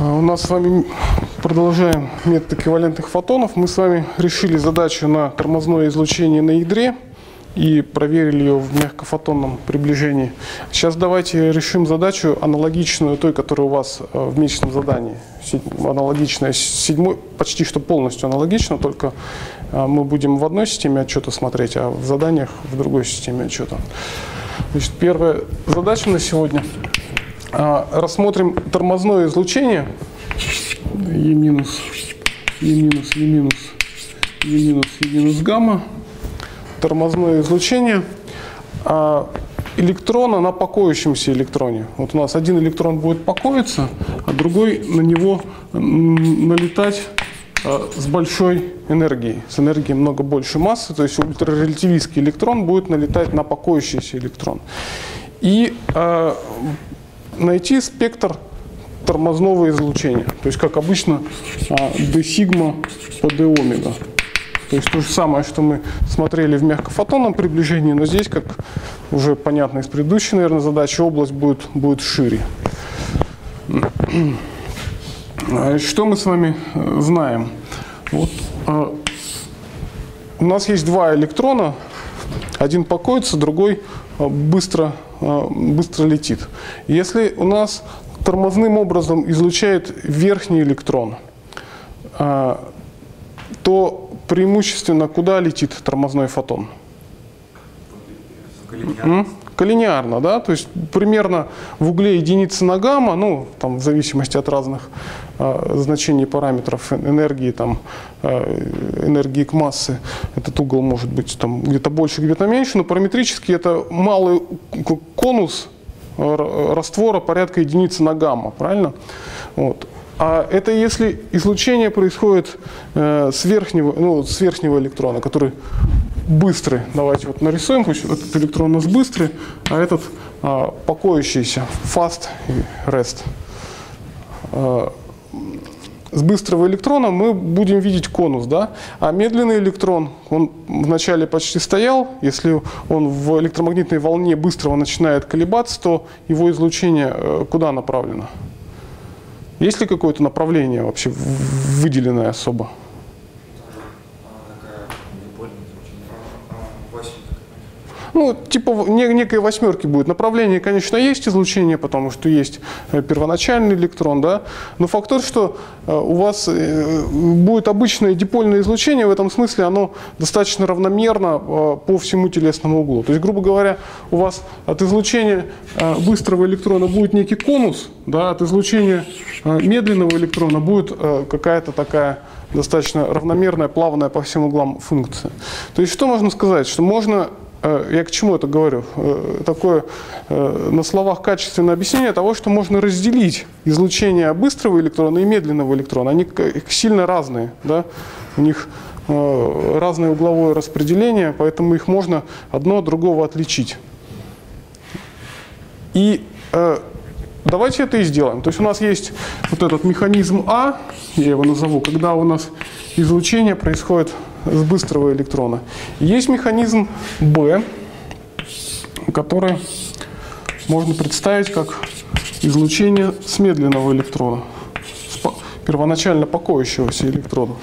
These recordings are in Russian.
А, у нас с вами продолжаем метод эквивалентных фотонов. Мы с вами решили задачу на тормозное излучение на ядре и проверили ее в мягкофотонном приближении. Сейчас давайте решим задачу аналогичную той, которая у вас э, в месячном задании. Аналогичная седьмой, почти что полностью аналогично, только э, мы будем в одной системе отчета смотреть, а в заданиях в другой системе отчета. Значит, первая задача на сегодня – а, рассмотрим тормозное излучение. Е минус, Е минус, Е минус, Е минус, Е минус гамма. Тормозное излучение а, электрона на покоящемся электроне. Вот у нас один электрон будет покоиться, а другой на него налетать а, с большой энергией, с энергией много больше массы, то есть ультрарелятивистский электрон будет налетать на покоящийся электрон. И найти спектр тормозного излучения. То есть, как обычно, d сигма по d омега. То есть то же самое, что мы смотрели в мягкофотонном приближении, но здесь, как уже понятно из предыдущей, наверное, задачи, область будет, будет шире. Что мы с вами э, знаем? Вот, э, у нас есть два электрона, один покоится, другой быстро а, быстро летит. Если у нас тормозным образом излучает верхний электрон, а, то преимущественно куда летит тормозной фотон? Коллинеарно. Коллинеарно, да, то есть примерно в угле единицы на гамма, ну, там в зависимости от разных значений параметров энергии, там, э, энергии к массе, этот угол может быть там где-то больше, где-то меньше, но параметрически это малый конус раствора порядка единицы на гамма, правильно? Вот. А это если излучение происходит э, с, верхнего, ну, с верхнего электрона, который быстрый. Давайте вот нарисуем, пусть этот электрон у нас быстрый, а этот а, покоящийся, fast и rest. С быстрого электрона мы будем видеть конус, да? а медленный электрон, он вначале почти стоял, если он в электромагнитной волне быстрого начинает колебаться, то его излучение э, куда направлено? Есть ли какое-то направление вообще выделенное особо? Ну, типа некой восьмерки будет. Направление, конечно, есть излучение, потому что есть э, первоначальный электрон, да, но факт тот, что э, у вас э, будет обычное дипольное излучение, в этом смысле оно достаточно равномерно по всему телесному углу. То есть, грубо говоря, у вас от излучения быстрого электрона будет некий конус, да, от излучения медленного электрона будет какая-то такая достаточно равномерная, плавная по всем углам функция. То есть что можно сказать? Что можно я к чему это говорю? Э, такое э, на словах качественное объяснение того, что можно разделить излучение быстрого электрона и медленного электрона. Они сильно разные, да? у них разное угловое распределение, поэтому их можно одно от другого отличить. И давайте это и сделаем. То есть у нас есть вот этот механизм А, я его назову, когда у нас излучение происходит с быстрого электрона. Есть механизм B, который можно представить как излучение с медленного электрона, с первоначально покоящегося электрона.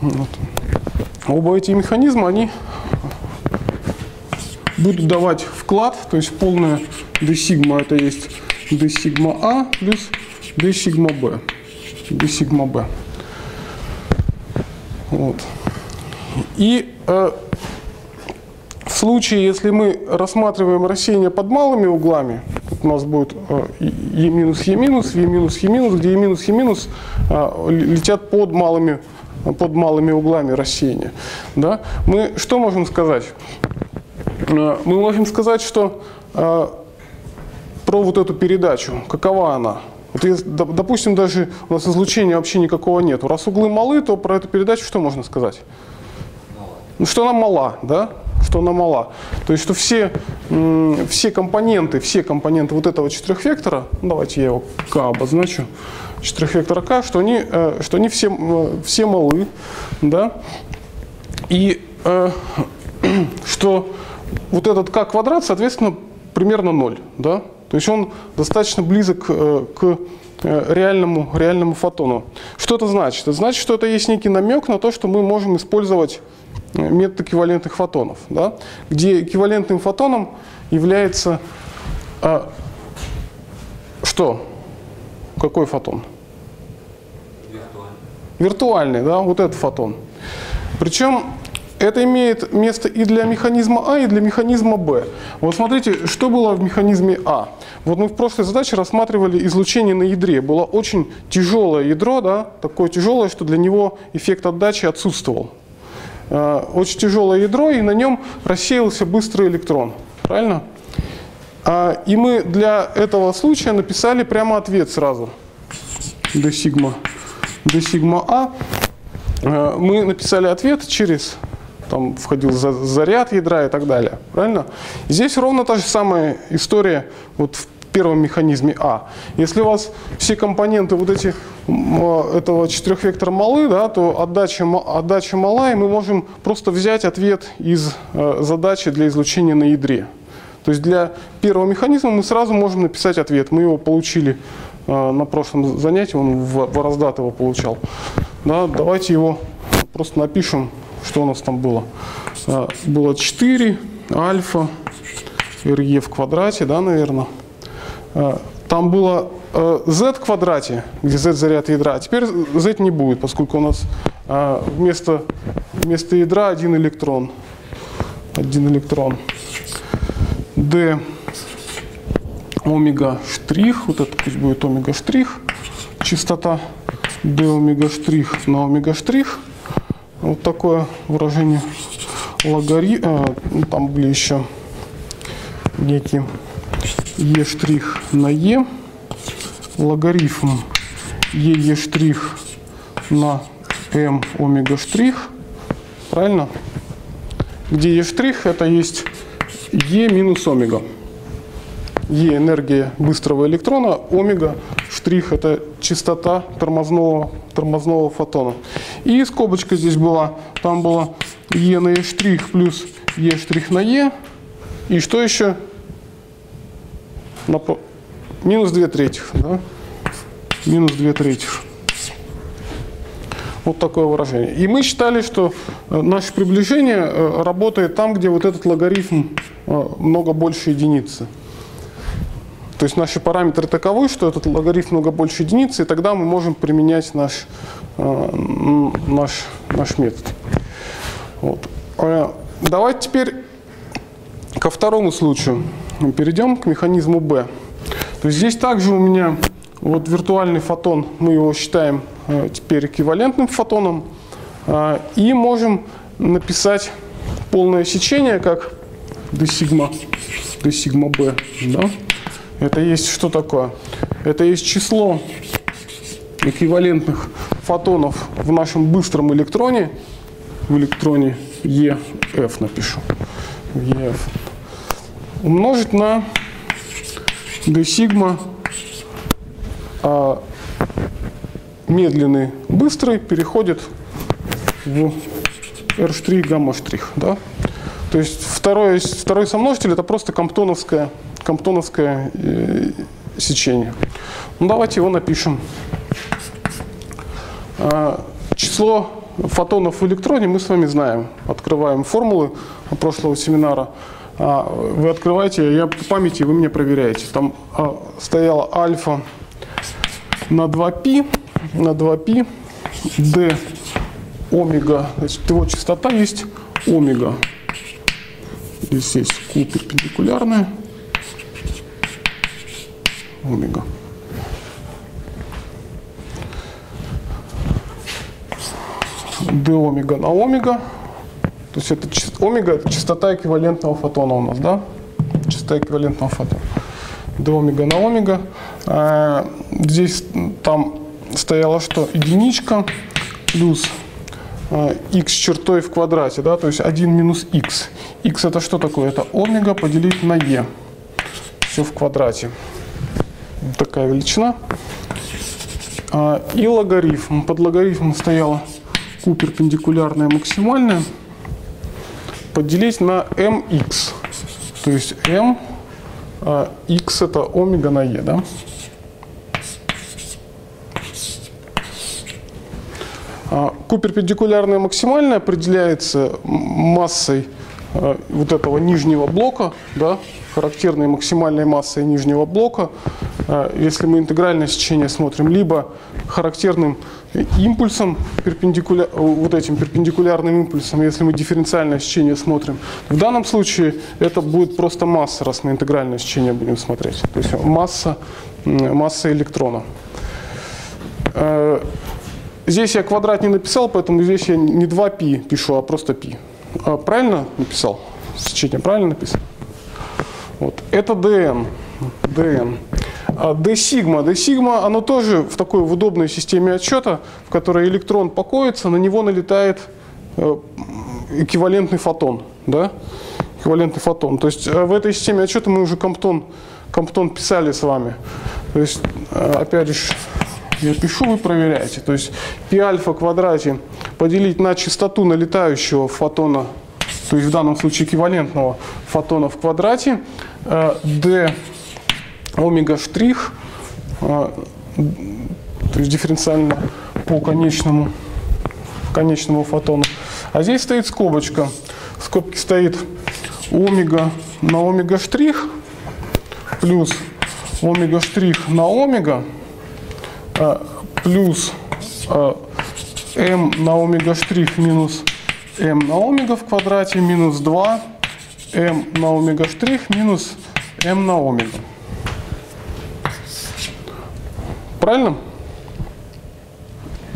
Вот. Оба эти механизма, они будут давать вклад, то есть полная d сигма это есть d сигма А плюс d сигма B. d сигма B. Вот. И э, в случае, если мы рассматриваем рассеяние под малыми углами, у нас будет э, Е минус Е минус, Е минус Е минус, где Е минус Е минус э, летят под малыми, под малыми углами рассеяния. Да? Мы что можем сказать? Э, мы можем сказать, что э, про вот эту передачу, какова она? Вот если, допустим, даже у нас излучения вообще никакого нет. Раз углы малы, то про эту передачу что можно сказать? Ну, что она мала, да? Что она мала. То есть, что все, все компоненты, все компоненты вот этого четырехвектора, ну, давайте я его К обозначу, четырехвектора К, что они, э, что они все, э, все малы, да? И э, что вот этот К квадрат, соответственно, примерно 0, да? То есть он достаточно близок к реальному, реальному фотону. Что это значит? Это значит, что это есть некий намек на то, что мы можем использовать метод эквивалентных фотонов, да? где эквивалентным фотоном является а, что? Какой фотон? Виртуально. Виртуальный, да, вот этот фотон. Причем это имеет место и для механизма А, и для механизма Б. Вот смотрите, что было в механизме А. Вот мы в прошлой задаче рассматривали излучение на ядре. Было очень тяжелое ядро, да, такое тяжелое, что для него эффект отдачи отсутствовал. Э, очень тяжелое ядро, и на нем рассеялся быстрый электрон. Правильно? А, и мы для этого случая написали прямо ответ сразу. d сигма, d сигма А. Э, мы написали ответ через там входил заряд ядра и так далее. Правильно? Здесь ровно та же самая история вот в первом механизме А. Если у вас все компоненты вот эти этого четырехвектора малы, да, то отдача, отдача мала, и мы можем просто взять ответ из э, задачи для излучения на ядре. То есть для первого механизма мы сразу можем написать ответ. Мы его получили э, на прошлом занятии, он в, в раздат его получал. Да, давайте его просто напишем что у нас там было? Было 4 альфа ре в квадрате, да, наверное. А, там было z в квадрате, где z заряд ядра. А теперь z не будет, поскольку у нас вместо, вместо ядра один электрон. Один электрон. d омега штрих, вот это пусть будет омега штрих, частота d омега штрих на омега штрих – вот такое выражение логари... А, ну, там были еще некие е штрих на е, логарифм е е штрих на м омега штрих, правильно? Где е штрих это есть е минус омега. Е энергия быстрого электрона, омега штрих это частота тормозного, тормозного фотона. И скобочка здесь была, там было Е на Е штрих плюс Е штрих на Е. И что еще? На, минус 2 третьих. Да? Минус 2 третьих. Вот такое выражение. И мы считали, что э, наше приближение э, работает там, где вот этот логарифм э, много больше единицы. То есть наши параметры таковы, что этот логарифм много больше единицы, и тогда мы можем применять наш, наш, наш метод. Вот. Давайте теперь ко второму случаю. Перейдем к механизму B. То есть здесь также у меня вот виртуальный фотон, мы его считаем э, теперь эквивалентным фотоном, и можем написать полное сечение как d сигма, d сигма b. Да? Это есть что такое? Это есть число эквивалентных фотонов в нашем быстром электроне, в электроне EF напишу, EF, умножить на d сигма а медленный быстрый переходит в R' гамма штрих. Да? То есть второй, второй сомножитель это просто комптоновская комптоновское э, сечение. Ну, давайте его напишем. А, число фотонов в электроне мы с вами знаем. Открываем формулы прошлого семинара. А, вы открываете, я по памяти, вы мне проверяете. Там а, стояла альфа на 2π, на 2π, d омега, значит, его частота есть омега. Здесь есть Q перпендикулярная омега. d омега на омега. То есть это омега это частота эквивалентного фотона у нас, да? Частота эквивалентного фотона. d омега на омега. А, здесь там стояло что? Единичка плюс x а, чертой в квадрате, да, то есть 1 минус x. x это что такое? Это омега поделить на e. Все в квадрате такая величина. А, и логарифм. Под логарифмом стояла q перпендикулярная максимальная поделить на mx. То есть m, а, x это омега на e, да? А, перпендикулярная максимальная определяется массой а, вот этого нижнего блока, да, характерной максимальной массой нижнего блока Э, если мы интегральное сечение смотрим, либо характерным импульсом, перпендикуля... вот этим перпендикулярным импульсом, если мы дифференциальное сечение смотрим. В данном случае это будет просто масса, раз мы интегральное сечение будем смотреть. То есть масса, масса электрона. Э, здесь я квадрат не написал, поэтому здесь я не 2π пишу, а просто π. А правильно написал? Сечение правильно написано? Вот. Это dn. dn. А d сигма. d сигма, оно тоже в такой в удобной системе отсчета, в которой электрон покоится, на него налетает э, эквивалентный фотон. Да? Эквивалентный фотон. То есть э, в этой системе отсчета мы уже Комптон, Комптон писали с вами. То есть, э, опять же, я пишу, вы проверяете. То есть π альфа квадрате поделить на частоту налетающего фотона, то есть в данном случае эквивалентного фотона в квадрате, d омега штрих, а, то есть дифференциально по конечному, конечному фотону. А здесь стоит скобочка. В скобке стоит омега на омега штрих плюс омега штрих на омега а, плюс а, m на омега штрих минус m на омега в квадрате минус 2 m на омега штрих минус m на омега. Правильно?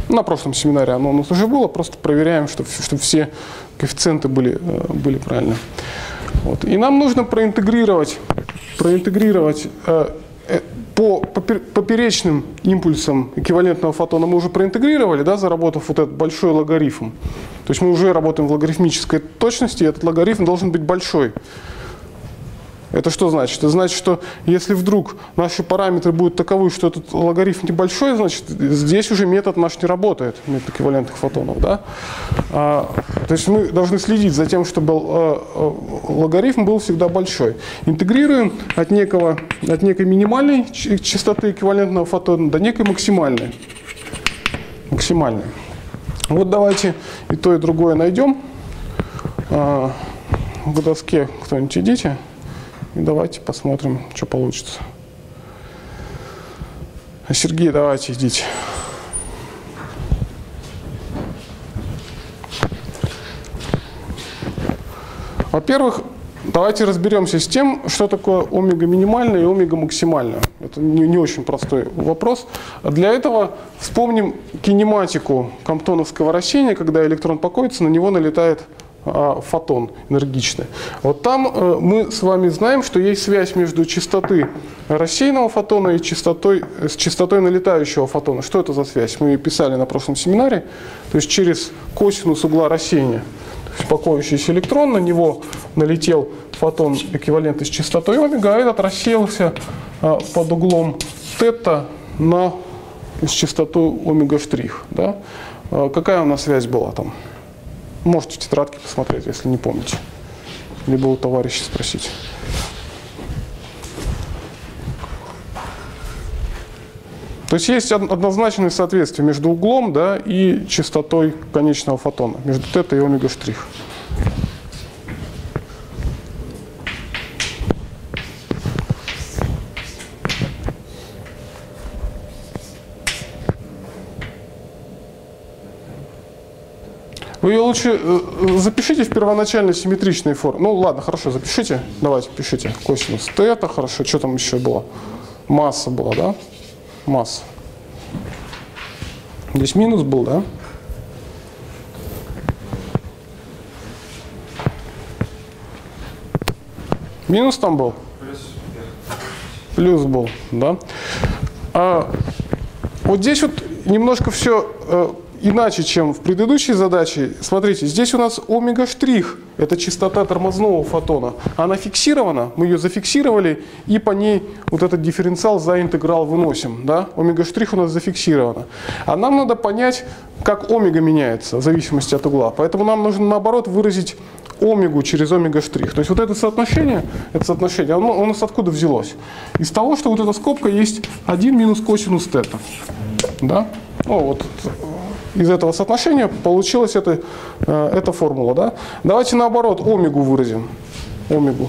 На прошлом семинаре оно у нас уже было, просто проверяем, чтобы, чтобы все коэффициенты были, э, были правильны. Вот. И нам нужно проинтегрировать, проинтегрировать э, э, по поперечным импульсам эквивалентного фотона мы уже проинтегрировали, да, заработав вот этот большой логарифм. То есть мы уже работаем в логарифмической точности, и этот логарифм должен быть большой. Это что значит? Это значит, что если вдруг наши параметры будут таковы, что этот логарифм небольшой, значит, здесь уже метод наш не работает, метод эквивалентных фотонов. Да? А, то есть мы должны следить за тем, чтобы а, а, логарифм был всегда большой. Интегрируем от, некого, от некой минимальной частоты эквивалентного фотона до некой максимальной. Максимальной. Вот давайте и то, и другое найдем. А, к доске кто-нибудь идите. И давайте посмотрим, что получится. Сергей, давайте идите. Во-первых, давайте разберемся с тем, что такое омега минимальная и омега максимальная. Это не, не очень простой вопрос. Для этого вспомним кинематику комптоновского вращения, когда электрон покоится, на него налетает а, фотон энергичный. Вот там э, мы с вами знаем, что есть связь между частоты рассеянного фотона и частотой, с частотой налетающего фотона. Что это за связь? Мы ее писали на прошлом семинаре. То есть через косинус угла рассеяния. Покоящийся электрон, на него налетел фотон эквивалентный с частотой омега, а этот рассеялся под углом тета на с частотой омега штрих. Да? А, какая у нас связь была там? Можете в тетрадке посмотреть, если не помните. Либо у товарища спросить. То есть есть однозначное соответствие между углом да, и частотой конечного фотона, между тета и омега штрих. Вы ее лучше э, запишите в первоначально симметричной форме. Ну ладно, хорошо, запишите. Давайте, пишите. Косинус Т это хорошо. Что там еще было? Масса была, да? Масса. Здесь минус был, да? Минус там был? Плюс был, да? А, вот здесь вот немножко все э, иначе, чем в предыдущей задаче. Смотрите, здесь у нас омега штрих, это частота тормозного фотона. Она фиксирована, мы ее зафиксировали, и по ней вот этот дифференциал за интеграл выносим. Да? Омега штрих у нас зафиксирована. А нам надо понять, как омега меняется в зависимости от угла. Поэтому нам нужно наоборот выразить омегу через омега штрих. То есть вот это соотношение, это соотношение, оно у нас откуда взялось? Из того, что вот эта скобка есть 1 минус косинус тета. Да? О, вот из этого соотношения получилась эта, э, эта формула. Да? Давайте наоборот омегу выразим. Омегу.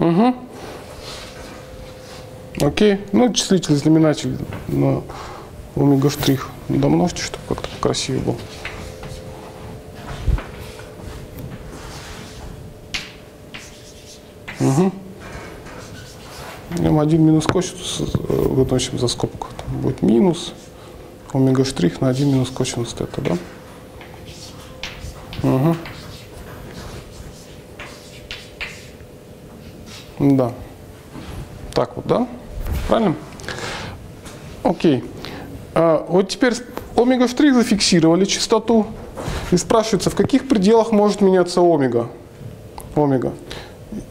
Угу. Окей. Ну, числитель, знаменатель на омега штрих домножьте, чтобы как-то красивее был. Угу. М1 минус косинус э, выносим за скобку. Там будет минус омега штрих на 1 минус косинус тета, да? Угу. Да. Так вот, да? Правильно? Окей. А, вот теперь омега штрих зафиксировали частоту. И спрашивается, в каких пределах может меняться омега? Омега.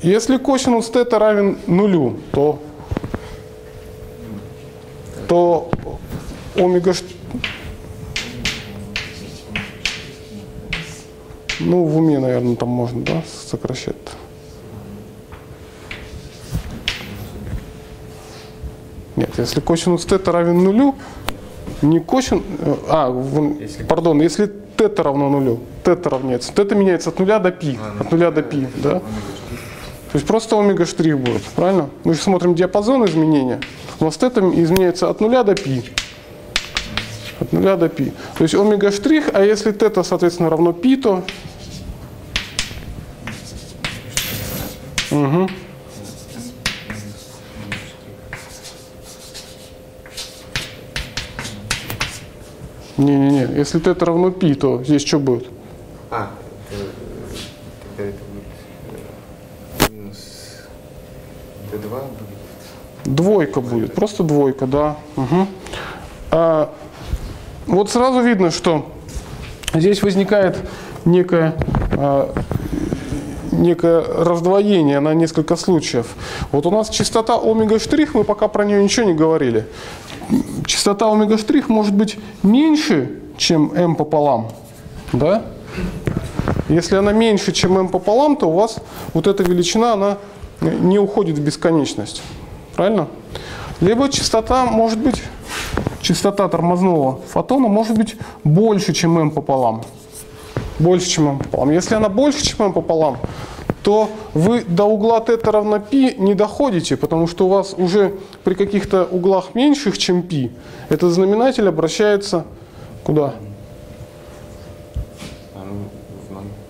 Если косинус тета равен нулю, то, то омега ну в уме, наверное, там можно, да, сокращать. Нет, если косинус тета равен нулю, не косин... э, А, вон, Если- пардон, если тета равно нулю, тета равняется. Тета меняется от нуля до пи, А, от нуля до пи, да? То есть просто омега штрих будет, правильно? Мы же смотрим диапазон изменения. У нас тета изменяется от нуля до пи. От нуля до пи. То есть омега штрих, а если тета, соответственно, равно пи, то... Угу. Не-не-не, если тета равно пи, то здесь что будет? А, тогда это будет э, минус d2 будет. Двойка будет, просто двойка, да. Мгм. А, вот сразу видно, что здесь возникает некое, а, некое раздвоение на несколько случаев. Вот у нас частота омега штрих, мы пока про нее ничего не говорили. Частота омега штрих может быть меньше, чем m пополам, да? Если она меньше, чем m пополам, то у вас вот эта величина, она не уходит в бесконечность. Правильно? Либо частота может быть, частота тормозного фотона может быть больше, чем m пополам. Больше, чем m пополам. Если она больше, чем m пополам, то вы до угла θ равно π не доходите, потому что у вас уже при каких-то углах меньших, чем π, этот знаменатель обращается куда?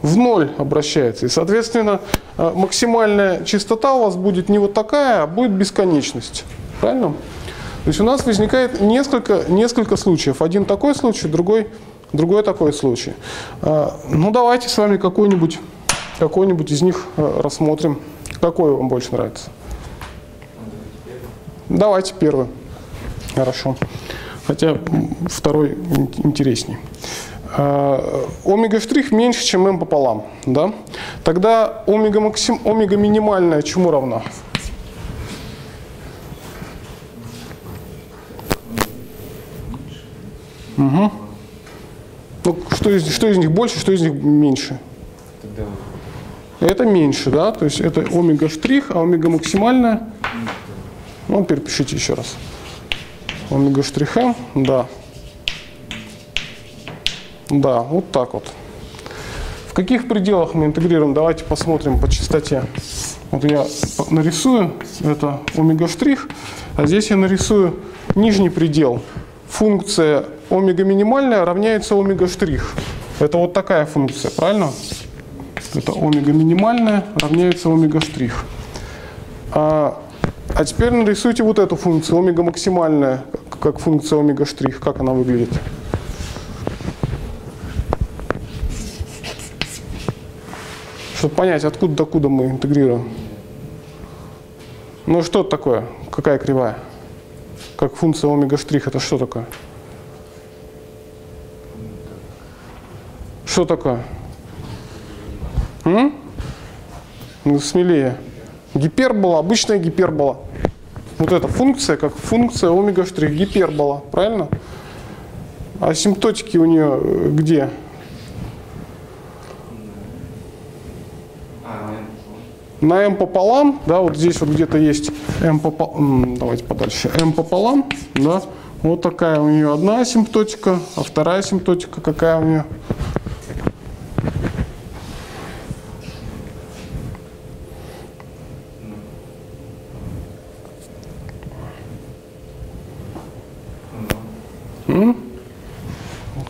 В ноль. обращается. И, соответственно, э, максимальная частота у вас будет не вот такая, а будет бесконечность. Правильно? То есть у нас возникает несколько, несколько случаев. Один такой случай, другой, другой такой случай. А, Ну, давайте с вами какой-нибудь какой из них э, рассмотрим. Какой вам больше нравится? Давайте первый. Хорошо. Хотя второй ин- интересней. А, Омега штрих меньше, чем m пополам. Да? Тогда омега, максим, омега минимальная чему равна? Угу. Ну, что, из, что из них больше, что из них меньше? Это меньше, да? То есть это омега штрих, а омега максимальная. Ну, перепишите еще раз. Омега штрих m, да. Да, вот так вот. В каких пределах мы интегрируем? Давайте посмотрим по частоте. Вот я нарисую, это омега штрих, а здесь я нарисую нижний предел. Функция омега минимальная равняется омега штрих. Это вот такая функция, правильно? Это омега минимальная равняется омега штрих. А, а теперь нарисуйте вот эту функцию, омега максимальная, как, функция омега штрих. Как она выглядит? Чтобы понять, откуда до куда мы интегрируем. Ну что это такое? Какая кривая? Как функция омега штрих, это что такое? Что такое? М? Ну, смелее. Гипербола, обычная гипербола. Вот эта функция, как функция омега штрих, гипербола, правильно? А симптотики у нее э, где? На m пополам, да, вот здесь вот где-то есть m пополам, давайте подальше, m пополам, да, вот такая у нее одна асимптотика, а вторая асимптотика какая у нее?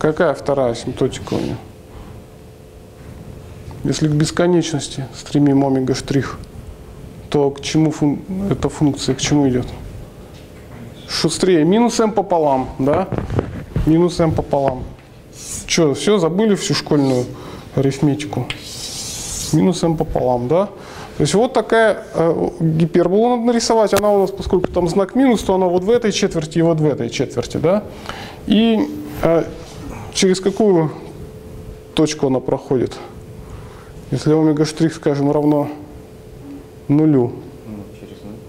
Какая вторая асимптотика у нее? Если к бесконечности стремим омега штрих, то к чему фун- эта функция, к чему идет? Шустрее. Минус m пополам, да? Минус m пополам. Что, все, забыли всю школьную арифметику? Минус m пополам, да? То есть вот такая э, гипербола надо нарисовать. Она у нас, поскольку там знак минус, то она вот в этой четверти и вот в этой четверти, да? И э, через какую точку она проходит? Если омега штрих, скажем, равно нулю, Ну,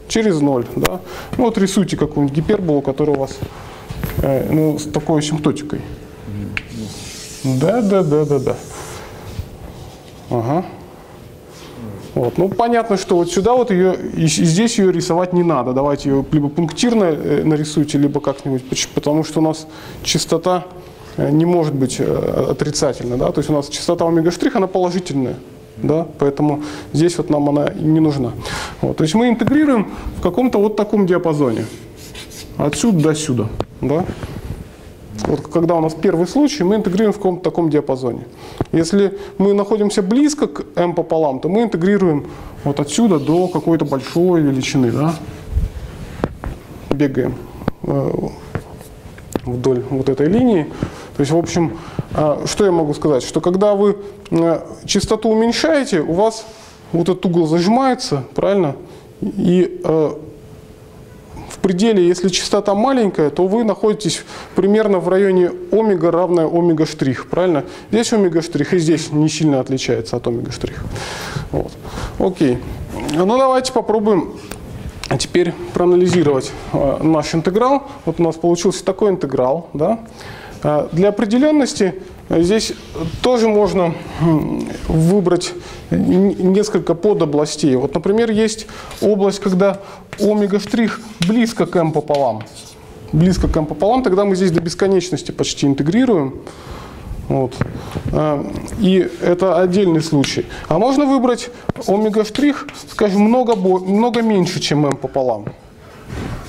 через ноль. да? Ну вот рисуйте какую-нибудь гиперболу, которая у вас э, ну, с такой асимптотикой. Да, да, да, да, да. Ага. Вот. Ну, понятно, что вот сюда вот ее, и здесь ее рисовать не надо. Давайте ее либо пунктирно э, нарисуйте, либо как-нибудь, потому что у нас частота не может быть э, отрицательной, да, то есть у нас частота омега штрих, она положительная, да, поэтому здесь вот нам она не нужна. Вот, то есть мы интегрируем в каком-то вот таком диапазоне, отсюда до сюда, да. Вот когда у нас первый случай, мы интегрируем в каком-то таком диапазоне. Если мы находимся близко к m пополам, то мы интегрируем вот отсюда до какой-то большой величины, да? Бегаем э, вдоль вот этой линии. То есть, в общем, э, что я могу сказать? Что когда вы э, частоту уменьшаете, у вас вот этот угол зажимается, правильно? И э, в пределе, если частота маленькая, то вы находитесь примерно в районе омега равная омега штрих, правильно? Здесь омега штрих и здесь не сильно отличается от омега штрих. Вот. Окей. Ну давайте попробуем теперь проанализировать э, наш интеграл. Вот у нас получился такой интеграл, да? Э, Для определенности э, здесь тоже можно выбрать несколько подобластей. Вот, например, есть область, когда омега штрих близко к m пополам. Близко к m пополам, тогда мы здесь до бесконечности почти интегрируем. Вот. А, И это отдельный случай. А можно выбрать омега штрих, скажем, много, много меньше, чем m пополам.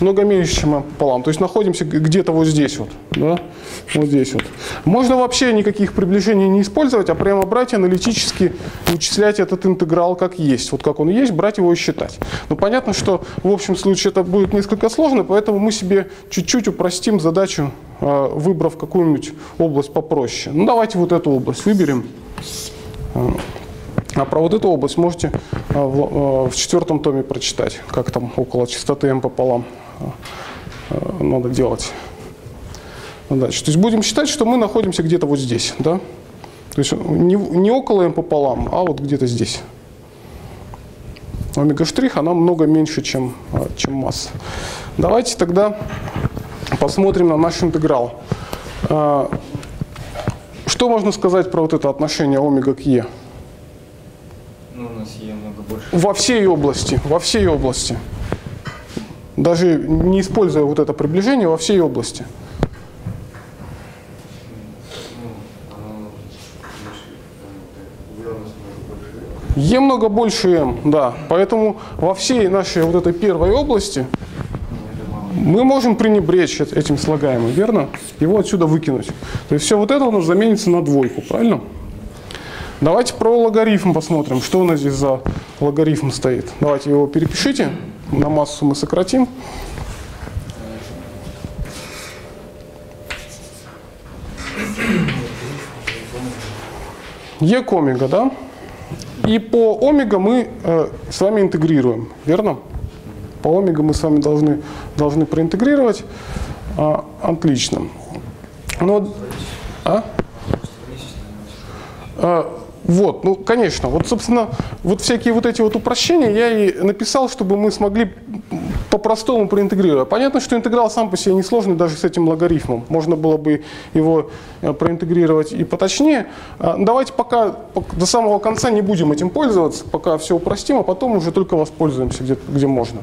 Много m пополам. То есть находимся где-то вот здесь вот. Да? Вот здесь вот. Можно вообще никаких приближений не использовать, а прямо брать и аналитически вычислять этот интеграл как есть. Вот как он есть, брать его и считать. Но понятно, что в общем случае это будет несколько сложно, поэтому мы себе чуть-чуть упростим задачу, э, выбрав какую-нибудь область попроще. Ну давайте вот эту область выберем. А про вот эту область можете э, в, в четвертом томе прочитать, как там около частоты m пополам надо делать задачу. То есть будем считать, что мы находимся где-то вот здесь, да? То есть не, не около m пополам, а вот где-то здесь. Омега штрих, она много меньше, чем, э, чем масса. Давайте тогда посмотрим на наш интеграл. Э, Что можно сказать про вот это отношение омега к e? Ну, у нас Е много больше. Во всей области, во всей области. Даже не используя вот это приближение, во всей области. Е много больше М, да. Поэтому во всей нашей вот этой первой области мы можем пренебречь эт- этим слагаемым, верно? Его отсюда выкинуть. То есть все вот это у нас заменится на двойку, правильно? Давайте про логарифм посмотрим, что у нас здесь за логарифм стоит. Давайте его перепишите, на массу мы сократим. Е к омега, да? И по омега мы э, с вами интегрируем, верно? По омега мы с вами должны, должны проинтегрировать. А, отлично. Ну, вот- а? А, вот, ну, конечно. Вот, собственно, вот всякие вот эти вот упрощения я и написал, чтобы мы смогли по-простому проинтегрировать. Понятно, что интеграл сам по себе несложный даже с этим логарифмом. Можно было бы его э, проинтегрировать и поточнее. А, ну, Давайте пока пок- до самого конца не будем этим пользоваться, пока все упростим, а потом уже только воспользуемся где, где можно.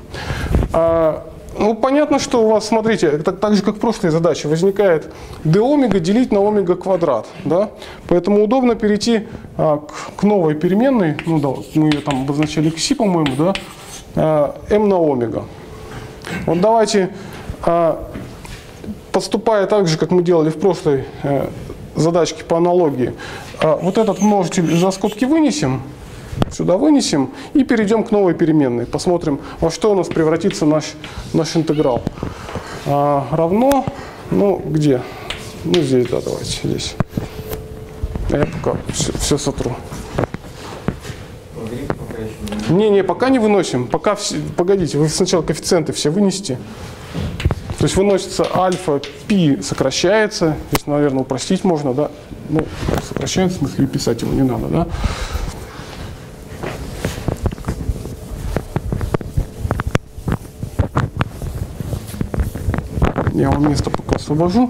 А, Ну, понятно, что у вас, смотрите, это так же, как в прошлой задаче, возникает d омега делить на омега квадрат. Да? Поэтому удобно перейти а, к, к новой переменной, ну да, мы ее там обозначали кси, по-моему, да, а, m на омега. Вот давайте, а, поступая так же, как мы делали в прошлой э, задачке по аналогии, а, вот этот множитель за скобки вынесем, сюда вынесем и перейдем к новой переменной. Посмотрим, во что у нас превратится наш, наш интеграл. А, равно, ну где? Ну здесь, да, давайте, здесь. А я пока все, все сотру. Не Не, пока не выносим. Пока все, погодите, вы сначала коэффициенты все вынесите. То есть выносится альфа, пи сокращается. Здесь, наверное, упростить можно, да? Ну, сокращается, в смысле, писать его не надо, да? Я вам место пока освобожу.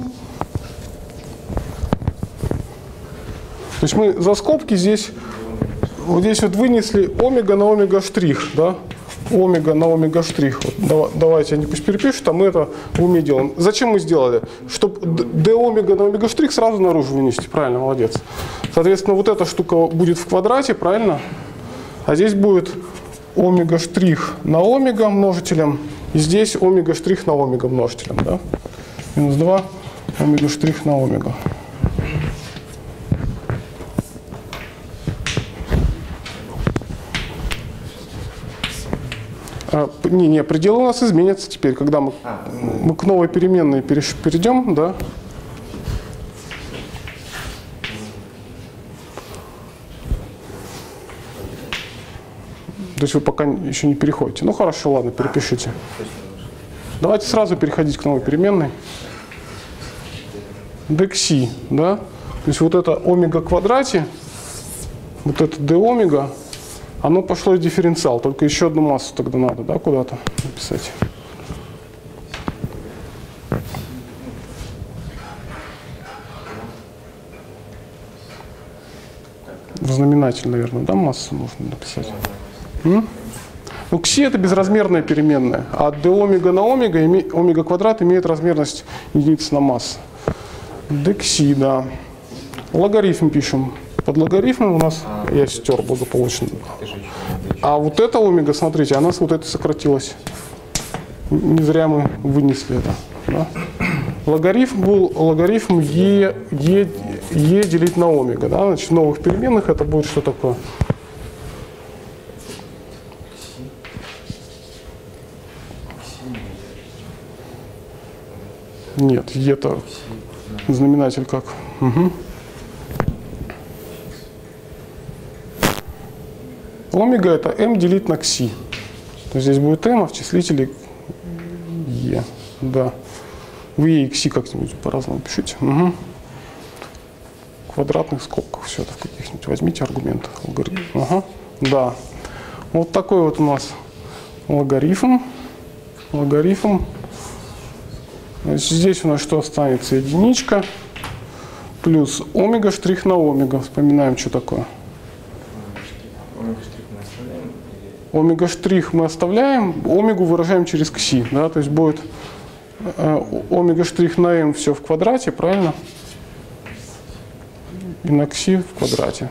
То есть мы за скобки здесь вот здесь вот вынесли омега на омега штрих, да? Омега на омега штрих. Вот, дава- давайте они пусть перепишут, а мы это в уме делаем. Зачем мы сделали? Чтобы d омега на омега штрих сразу наружу вынести. Правильно, молодец. Соответственно, вот эта штука будет в квадрате, правильно? А здесь будет омега штрих на омега множителем. И здесь омега штрих на омега множителем, да? Минус 2 омега штрих на омега. А, не, не, пределы у нас изменятся теперь, когда мы, А, мы к новой переменной перейдем, да. То есть вы пока еще не переходите. Ну хорошо, ладно, перепишите. Давайте сразу переходить к новой переменной. Декси, да? То есть вот это омега квадрате, вот это d омега, оно пошло в дифференциал, только еще одну массу тогда надо, да, куда-то написать. В знаменатель, наверное, да, массу нужно написать. Ну, кси это безразмерная переменная, а d омега на омега, омега квадрат имеет размерность единицы на массу. Декси, да. Логарифм пишем. Под логарифмом у нас, я стер благополучно. А вот эта омега, смотрите, она вот этой сократилась. Не зря мы вынесли это. да. Логарифм был логарифм е, е, е делить на омега. Да? Значит, в новых переменных это будет что такое? Нет, это знаменатель как? Мгм. Омега это m делить на кси. То здесь будет m, а в числителе e. Да. Вы e и кси как-нибудь по-разному пишите. Мгм. В квадратных скобках все это в каких-нибудь. Возьмите аргумент. Логарифм. Ага. Да. Вот такой вот у нас логарифм. Логарифм. Здесь у нас что останется? Единичка плюс омега штрих на омега. Вспоминаем, что такое. Омега штрих мы оставляем омегу выражаем через кси, да, то есть будет э, омега штрих на m все в квадрате, правильно? И на кси в квадрате.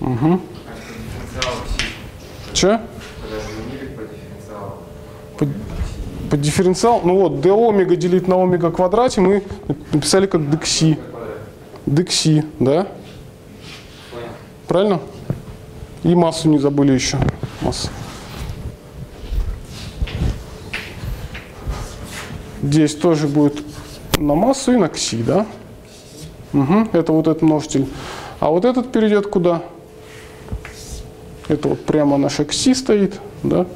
Угу. Че? Подожди, по дифференциалу. По, по дифференциал, ну вот, d омега делить на омега квадрате мы написали как dxi. dxi, да? Правильно? И массу не забыли еще. Массу. Здесь тоже будет на массу и на кси, да? Угу, это вот этот множитель. А вот этот перейдет куда? Это вот прямо наша кси стоит, да?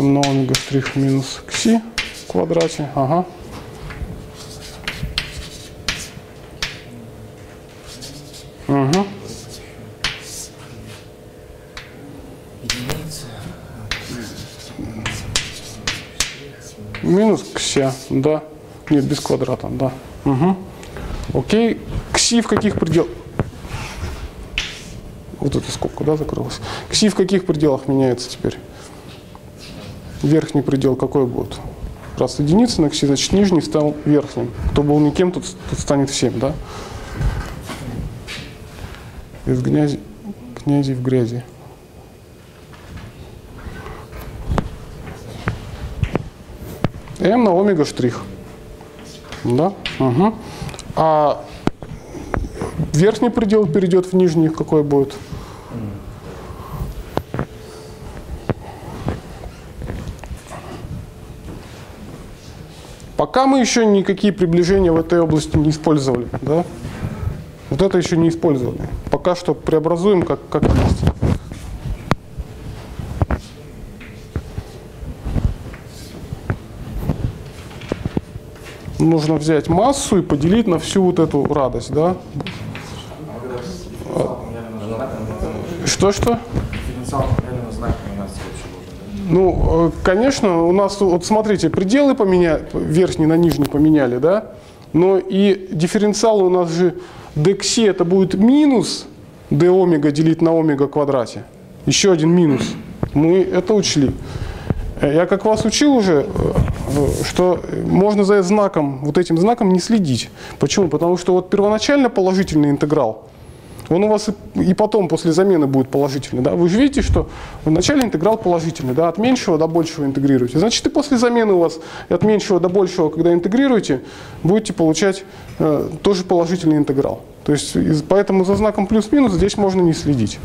M на омега штрих минус кси в квадрате. Ага. Угу. Минус кся, да. Нет, без квадрата, да. Угу. Окей. Кси в каких пределах? Вот эта скобка, да, закрылась. Кси в каких пределах меняется теперь? Верхний предел какой будет? Раз единица на кси, значит нижний стал верхним. Кто был никем, тот, тот станет всем, да? Из грязи, князи в грязи. m на омега штрих. Да? Угу. А верхний предел перейдет в нижний, какой будет? Пока мы еще никакие приближения в этой области не использовали. Да? Вот это еще не использовали. Пока что преобразуем как, как есть. нужно взять массу и поделить на всю вот эту радость, да? Что-что? Дифференциал примерно знак поменяться вообще должен, да? Ну, э, конечно, у нас, вот смотрите, пределы поменяли, верхний на нижний поменяли, да? Но и дифференциал у нас же dxi это будет минус d омега делить на омега квадрате. Еще один минус. Мы это учли. Э, Я как вас учил уже, э, что можно за знаком, вот этим знаком не следить. Почему? Потому что вот первоначально положительный интеграл, он у вас и, и потом после замены будет положительный. Да? Вы же видите, что вначале интеграл положительный, да? от меньшего до большего интегрируете. Значит, и после замены у вас от меньшего до большего, когда интегрируете, будете получать э, тоже положительный интеграл. То есть из, поэтому за знаком плюс-минус здесь можно не следить.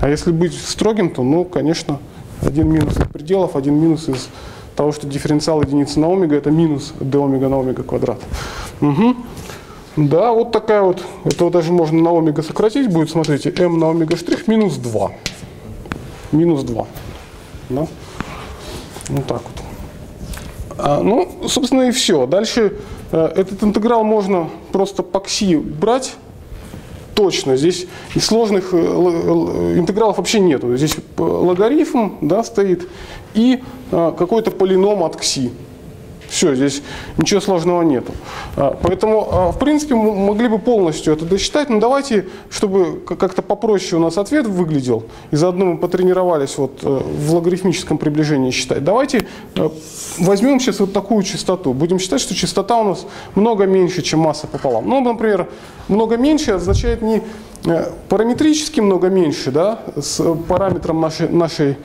А если быть строгим, то, ну, конечно, один минус из пределов, один минус из того, что дифференциал единицы на омега, это минус d омега на омега квадрат. Угу. Да, вот такая вот, это вот даже можно на омега сократить будет, смотрите, m на омега штрих минус 2. Минус 2. Да? Вот так вот. А, ну, собственно, и все. Дальше э, этот интеграл можно просто по кси брать, точно. Здесь сложных э, интегралов вообще нету. Здесь логарифм да, стоит и э, какой-то полином от кси. Все, здесь ничего сложного нету. А, Поэтому, а, в принципе, мы могли бы полностью это досчитать, но давайте, чтобы как-то попроще у нас ответ выглядел, и заодно мы потренировались вот э, в логарифмическом приближении считать, давайте э, возьмем сейчас вот такую частоту. Будем считать, что частота у нас много меньше, чем масса пополам. Ну, например, много меньше означает не э, параметрически много меньше, да, с параметром нашей, нашей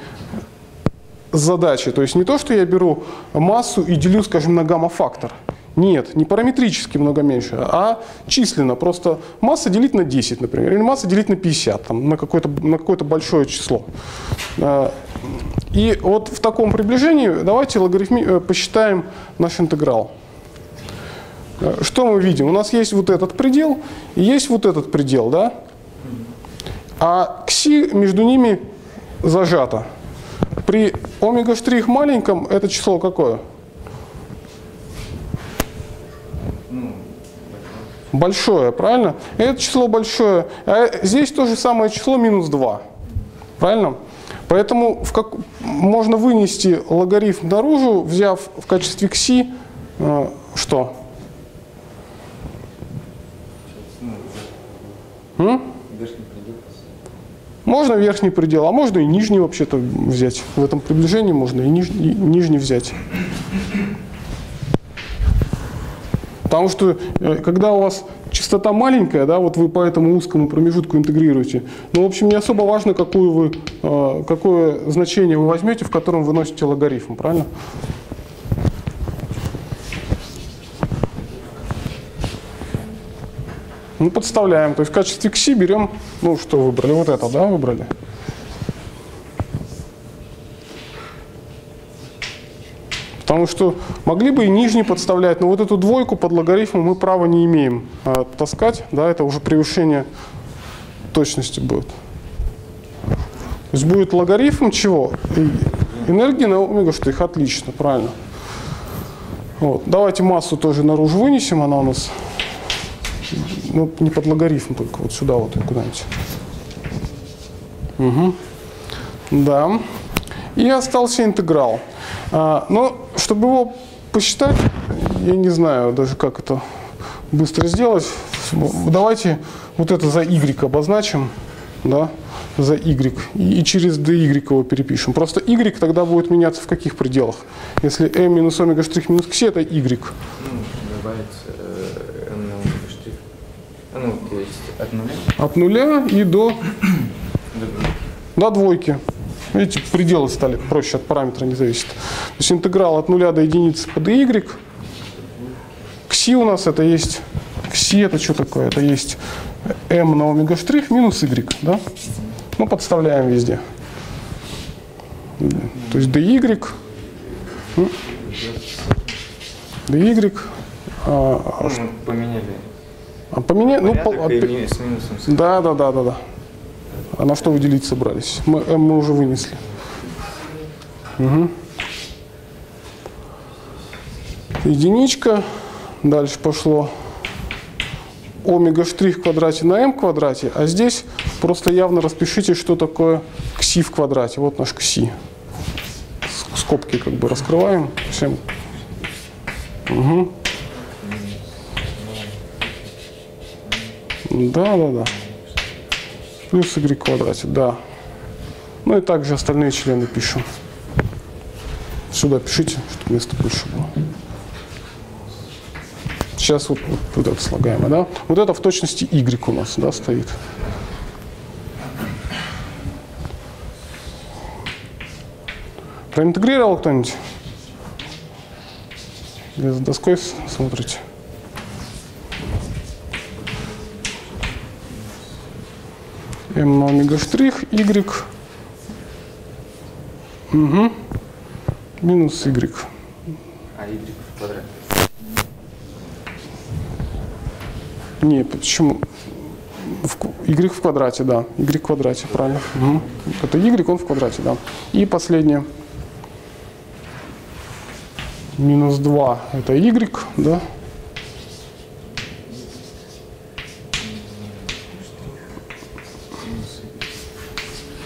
задачи. То есть не то, что я беру массу и делю, скажем, на гамма-фактор. Нет, не параметрически много меньше, а численно. Просто масса делить на 10, например, или масса делить на 50, там, на какое-то на какое большое число. Э, И вот в таком приближении давайте логарифми, э, посчитаем наш интеграл. Э, Что мы видим? У нас есть вот этот предел и есть вот этот предел, да? А кси между ними зажато. При омега штрих маленьком это число какое? Большое, правильно? Это число большое. А здесь то же самое число минус 2. Правильно? Поэтому в как, можно вынести логарифм наружу, взяв в качестве кси э, что? М? Можно верхний предел, а можно и нижний вообще-то взять. В этом приближении можно и нижний, и нижний взять. Потому что э, когда у вас частота маленькая, да, вот вы по этому узкому промежутку интегрируете. Но, в общем, не особо важно, какую вы, э, какое значение вы возьмете, в котором вы носите логарифм, правильно? Ну, подставляем. То есть в качестве кси берем, ну, что выбрали? Вот это, да, выбрали? Потому что могли бы и нижний подставлять, но вот эту двойку под логарифмом мы права не имеем а, таскать, да, это уже превышение точности будет. То есть будет логарифм чего? Энергии на омега штрих, отлично, правильно. Вот. Давайте массу тоже наружу вынесем, она у нас ну, не под логарифм только, вот сюда вот куда-нибудь. Угу. Да. И остался интеграл. А, но чтобы его посчитать, я не знаю даже как это быстро сделать. Давайте вот это за y обозначим, да, за y, и, и через dy его перепишем. Просто y тогда будет меняться в каких пределах? Если m минус омега штрих минус кси, это y. Ну, добавить э, n на омега штрих. А, Ну, то есть от нуля От нуля и до, до двойки. Видите, пределы стали проще, от параметра не зависит. То есть интеграл от нуля до единицы по dy. Кси у нас это есть, кси это что такое? Это есть m на омега штрих минус y, да? Ну, подставляем везде. То есть dy, dy, а, Ну, мы поменяли а поменяй, ну, пол- и ми- с минусом. Да, да, да, да, да. А на что вы делить собрались? Мы, M мы уже вынесли. Мгм. Единичка. Дальше пошло омега штрих в квадрате на m квадрате, а здесь просто явно распишите, что такое кси в квадрате. Вот наш кси. Скобки как бы раскрываем. Всем. Мгм. Да, да, да. Плюс y в квадрате, да. Ну и также остальные члены пишем. Сюда пишите, чтобы места больше было. Сейчас вот, вот, это слагаемое, да? Вот это в точности y у нас, да, стоит. Проинтегрировал кто-нибудь? Или доской смотрите? M на омега штрих, y, угу. минус y. А y в квадрате. Не, почему? В y в квадрате, да. y в квадрате, правильно. Мгм. Это y, он в квадрате, да. И последнее. Минус 2 это y, да.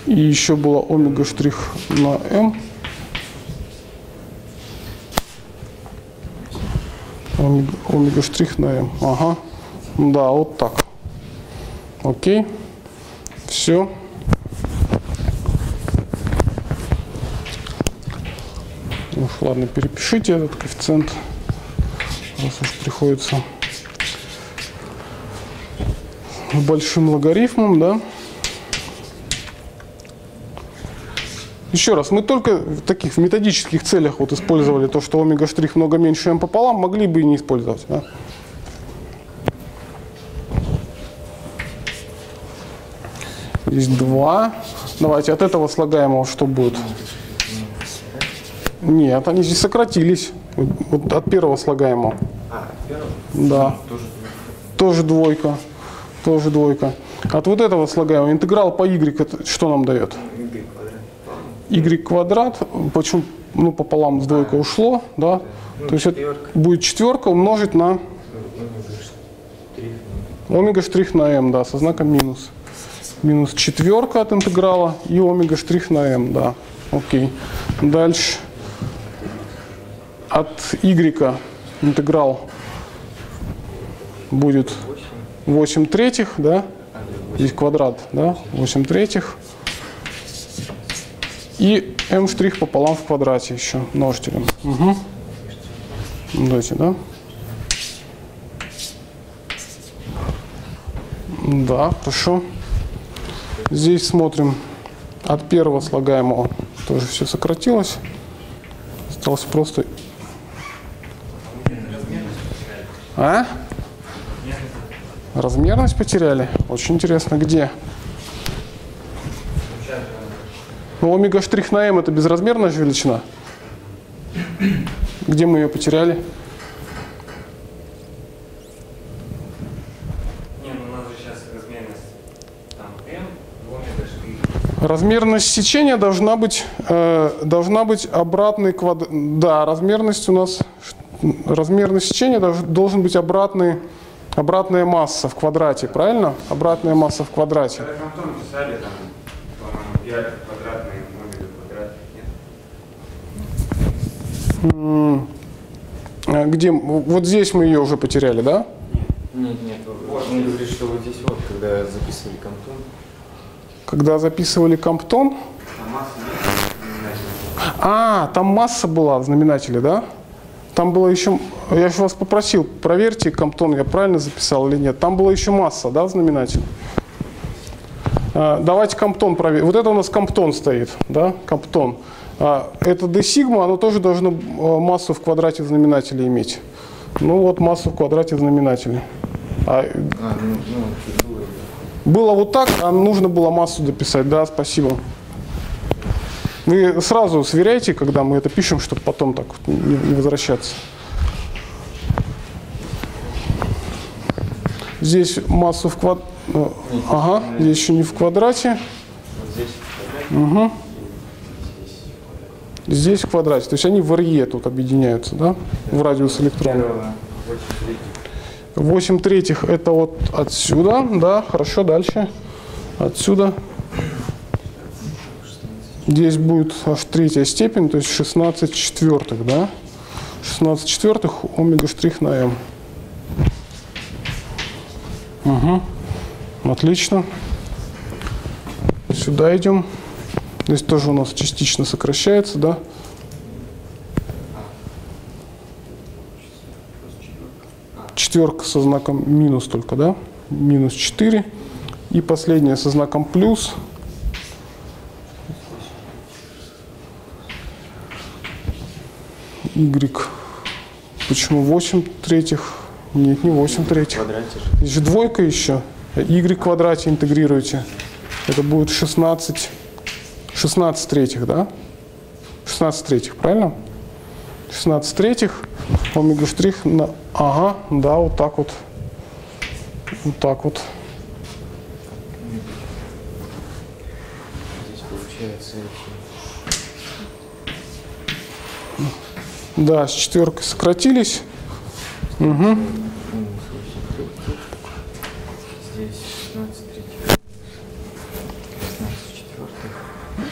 И еще было омега штрих на m. Омега, штрих на m. Ага. Да, вот так. Окей. Все. Уж ладно, перепишите этот коэффициент, раз уж приходится большим логарифмом, да. Еще раз, мы только в таких методических целях вот использовали то, что омега штрих много меньше m пополам, могли бы и не использовать. Да? Здесь 2. Давайте от этого слагаемого что будет? Нет, они здесь сократились. Вот, от первого слагаемого. А, первый Да, тоже двойка. Тоже двойка. От вот этого слагаемого интеграл по y что нам дает? Y квадрат. почему ну, пополам с двойкой ушло, да? Ну, То есть это будет четверка умножить на омега штрих. омега штрих на m, да, со знаком минус. Минус четверка от интеграла и омега штрих на m, да. Окей. Дальше. От y интеграл будет 8 третьих, да? Здесь квадрат, да? 8 третьих. И m пополам в квадрате еще множителем. Угу. Давайте, да? Да, хорошо. Здесь смотрим от первого слагаемого. Тоже все сократилось. Осталось просто... А? Размерность потеряли? Очень интересно, где? Ну, омега штрих на m это безразмерная же величина. Где мы ее потеряли? Не, ну у нас же сейчас размерность там m, в омега штрих. Размерность сечения должна быть, э, должна быть обратный квадрат. Да, размерность у нас, размерность сечения должен быть обратный, обратная масса в квадрате, правильно? Обратная масса в квадрате. Когда Антон писали, там, по-моему, 5 квадратный омега квадрат, нет? М, а Где? Вот здесь мы ее уже потеряли, да? Нет, нет, вот, он говорит, что вот здесь вот, когда записывали Камтон, Когда записывали Комптон. А. А, там масса была в знаменателе, да? Там было еще, я же вас попросил, проверьте Комптон, я правильно записал или нет. Там была еще масса, да, в знаменателе? А, Давайте Комптон проверим. Вот это у нас Комптон стоит, да, Комптон. А, Это d сигма, оно тоже должно э, массу в квадрате в знаменателе иметь. Ну вот массу в квадрате в знаменателе. А а, ну, ну, было, вот так, а нужно было массу дописать. Да, спасибо. Вы сразу сверяйте, когда мы это пишем, чтобы потом так вот не возвращаться. Здесь массу в квадрате. Ага, здесь еще не в квадрате. Вот здесь квадрат, Угу. Здесь в квадрате. То есть они в РЕ тут объединяются, да? В радиус электрона. Первого, вот смотрите, 8 третьих это вот отсюда, да, хорошо, дальше. Отсюда. Здесь будет аж третья степень, то есть 16 четвертых, да? 16 четвертых омега штрих на m. Угу. Отлично. Сюда идем. Здесь тоже у нас частично сокращается, да? Четверка со знаком минус только, да? Минус 4. И последняя со знаком плюс. Y. Почему 8 третьих? Нет, не 8 в третьих. Здесь же двойка еще. Y в квадрате интегрируете. Это будет 16, 16 третьих, да? 16 третьих, правильно? 16 третьих. Омега штрих на... Ага, да, вот так вот. Вот так вот. Здесь получается Да, с четверкой сократились. Угу. минус 8 третьих. Здесь 16 третьих. 16 четвертых. М,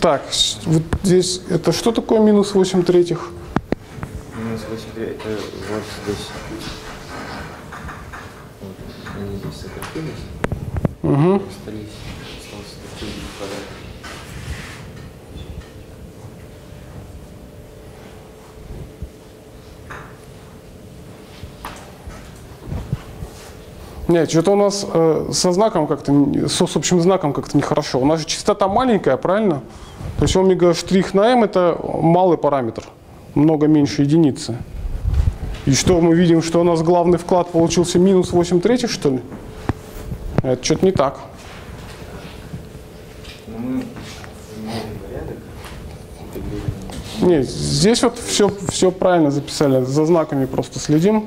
Так, вот здесь это что такое минус 8 третьих? Минус 8 третьих, это вот здесь. Вот, они здесь сократились, Угу. остались, остался такой квадрат. Нет, что-то у нас э, со знаком как-то, со, с общим знаком как-то нехорошо. У нас же частота маленькая, правильно? То есть омега штрих на m это малый параметр, много меньше единицы. И что мы видим, что у нас главный вклад получился минус 8 третьих, что ли? Это что-то не так. Интегрировали. Нет, здесь вот все, все правильно записали, за знаками просто следим.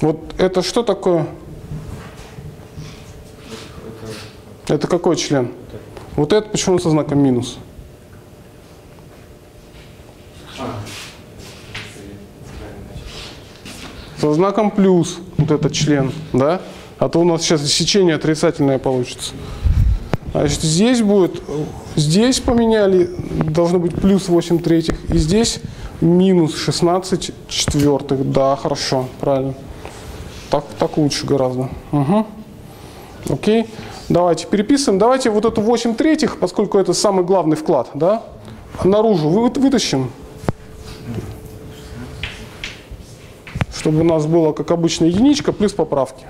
Вот это что такое? Это какой член? Вот это почему со знаком минус? Со знаком плюс вот этот член, да? А то у нас сейчас сечение отрицательное получится. Значит, здесь будет, здесь поменяли, должно быть плюс 8 третьих, и здесь минус 16 четвертых. Да, хорошо, правильно. Так, так лучше гораздо. Угу. Окей. Давайте переписываем. Давайте вот эту 8 третьих, поскольку это самый главный вклад, да, наружу вы- вытащим. чтобы у нас было, как обычно, единичка плюс поправки.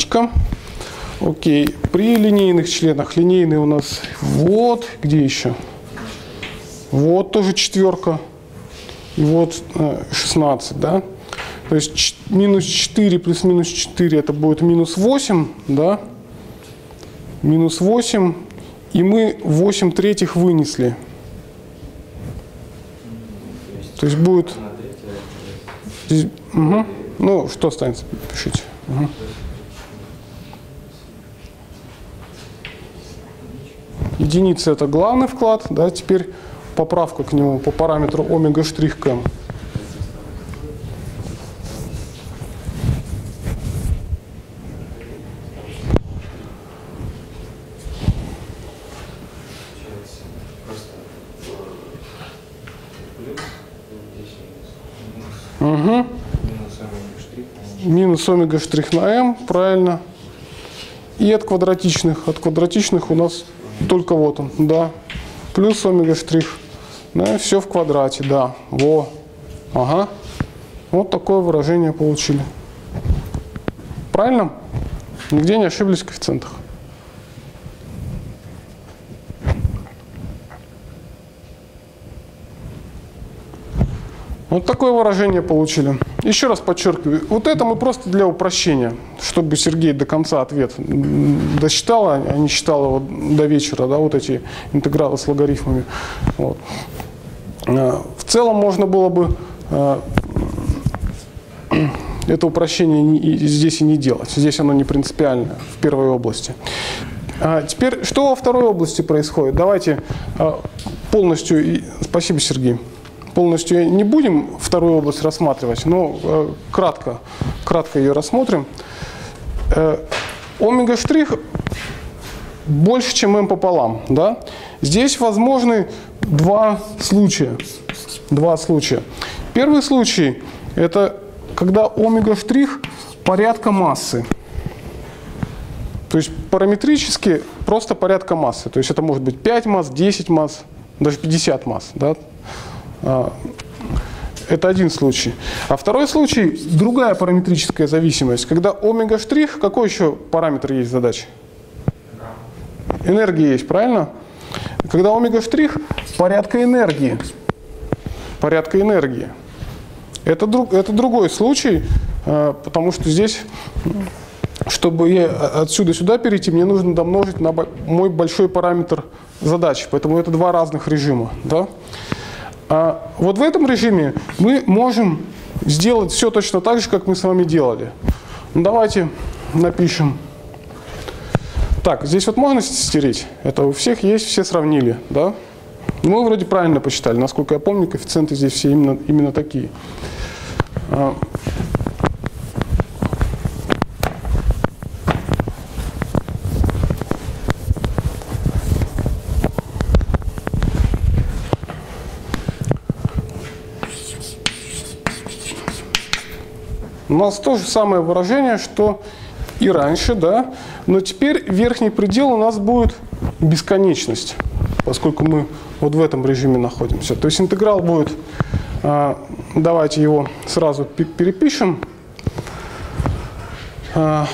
Единичка. Окей. При линейных членах линейный у нас вот, где еще? Вот тоже четверка. И вот 16, э, да? То есть минус 4 плюс минус 4 это будет минус 8, да? Минус 8. И мы 8 третьих вынесли. То есть будет... Здесь, угу. Ну, что останется? Пишите. Угу. Единица это главный вклад, да, теперь поправка к нему по параметру омега штрих км. Угу. Минус омега штрих на m, правильно. И от квадратичных. От квадратичных у нас только вот он, да. Плюс омега штрих. Да, все в квадрате, да. Во. Ага. Вот такое выражение получили. Правильно? Нигде не ошиблись в коэффициентах. Вот такое выражение получили. Еще раз подчеркиваю, вот это мы просто для упрощения, чтобы Сергей до конца ответ досчитал, а не считал его до вечера, да, вот эти интегралы с логарифмами. Вот. А, в целом можно было бы а, это упрощение здесь и не делать. Здесь оно не принципиальное в первой области. А теперь, что во второй области происходит? Давайте полностью... Спасибо, Сергей полностью не будем вторую область рассматривать, но э, кратко, кратко ее рассмотрим. Э, омега штрих больше, чем m пополам. Да? Здесь возможны два случая. Два случая. Первый случай – это когда омега штрих порядка массы. То есть параметрически просто порядка массы. То есть это может быть 5 масс, 10 масс, даже 50 масс. Да? А, это один случай. А второй случай – другая параметрическая зависимость. Когда омега штрих, какой еще параметр есть в задаче? Энергия есть, правильно? Когда омега штрих – порядка энергии. Порядка энергии. Это, друг, это другой случай, а, потому что здесь, чтобы отсюда сюда перейти, мне нужно домножить на мой большой параметр задачи. Поэтому это два разных режима. Да? А вот в этом режиме мы можем сделать все точно так же, как мы с вами делали. Ну, давайте напишем. Так, здесь вот можно стереть. Это у всех есть, все сравнили, да? Мы вроде правильно посчитали. Насколько я помню, коэффициенты здесь все именно, именно такие. У нас то же самое выражение, что и раньше, да, но теперь верхний предел у нас будет бесконечность, поскольку мы вот в этом режиме находимся. То есть интеграл будет, а, давайте его сразу перепишем, а,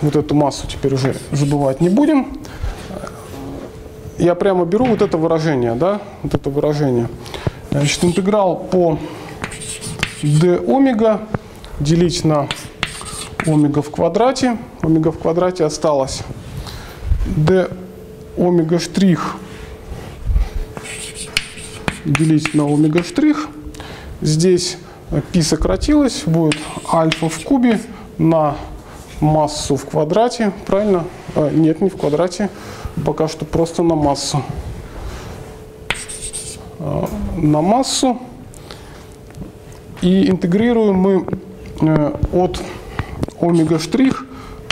вот эту массу теперь уже забывать не будем. Я прямо беру вот это выражение, да, вот это выражение. Значит, интеграл по d омега делить на омега в квадрате. Омега в квадрате осталось d омега штрих делить на омега штрих. Здесь π сократилось, будет альфа в кубе на массу в квадрате, правильно? А, нет, не в квадрате, пока что просто на массу. А, на массу. И интегрируем мы от омега штрих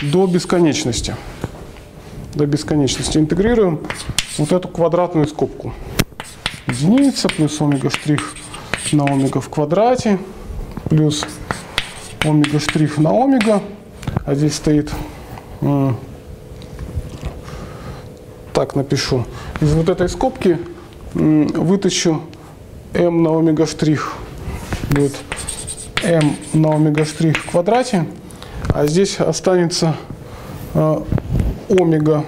до бесконечности. До бесконечности. Интегрируем вот эту квадратную скобку. Единица плюс омега штрих на омега в квадрате плюс омега штрих на омега. А здесь стоит, так напишу, из вот этой скобки вытащу m на омега штрих. Будет m на омега штрих в квадрате. А здесь останется э, омега.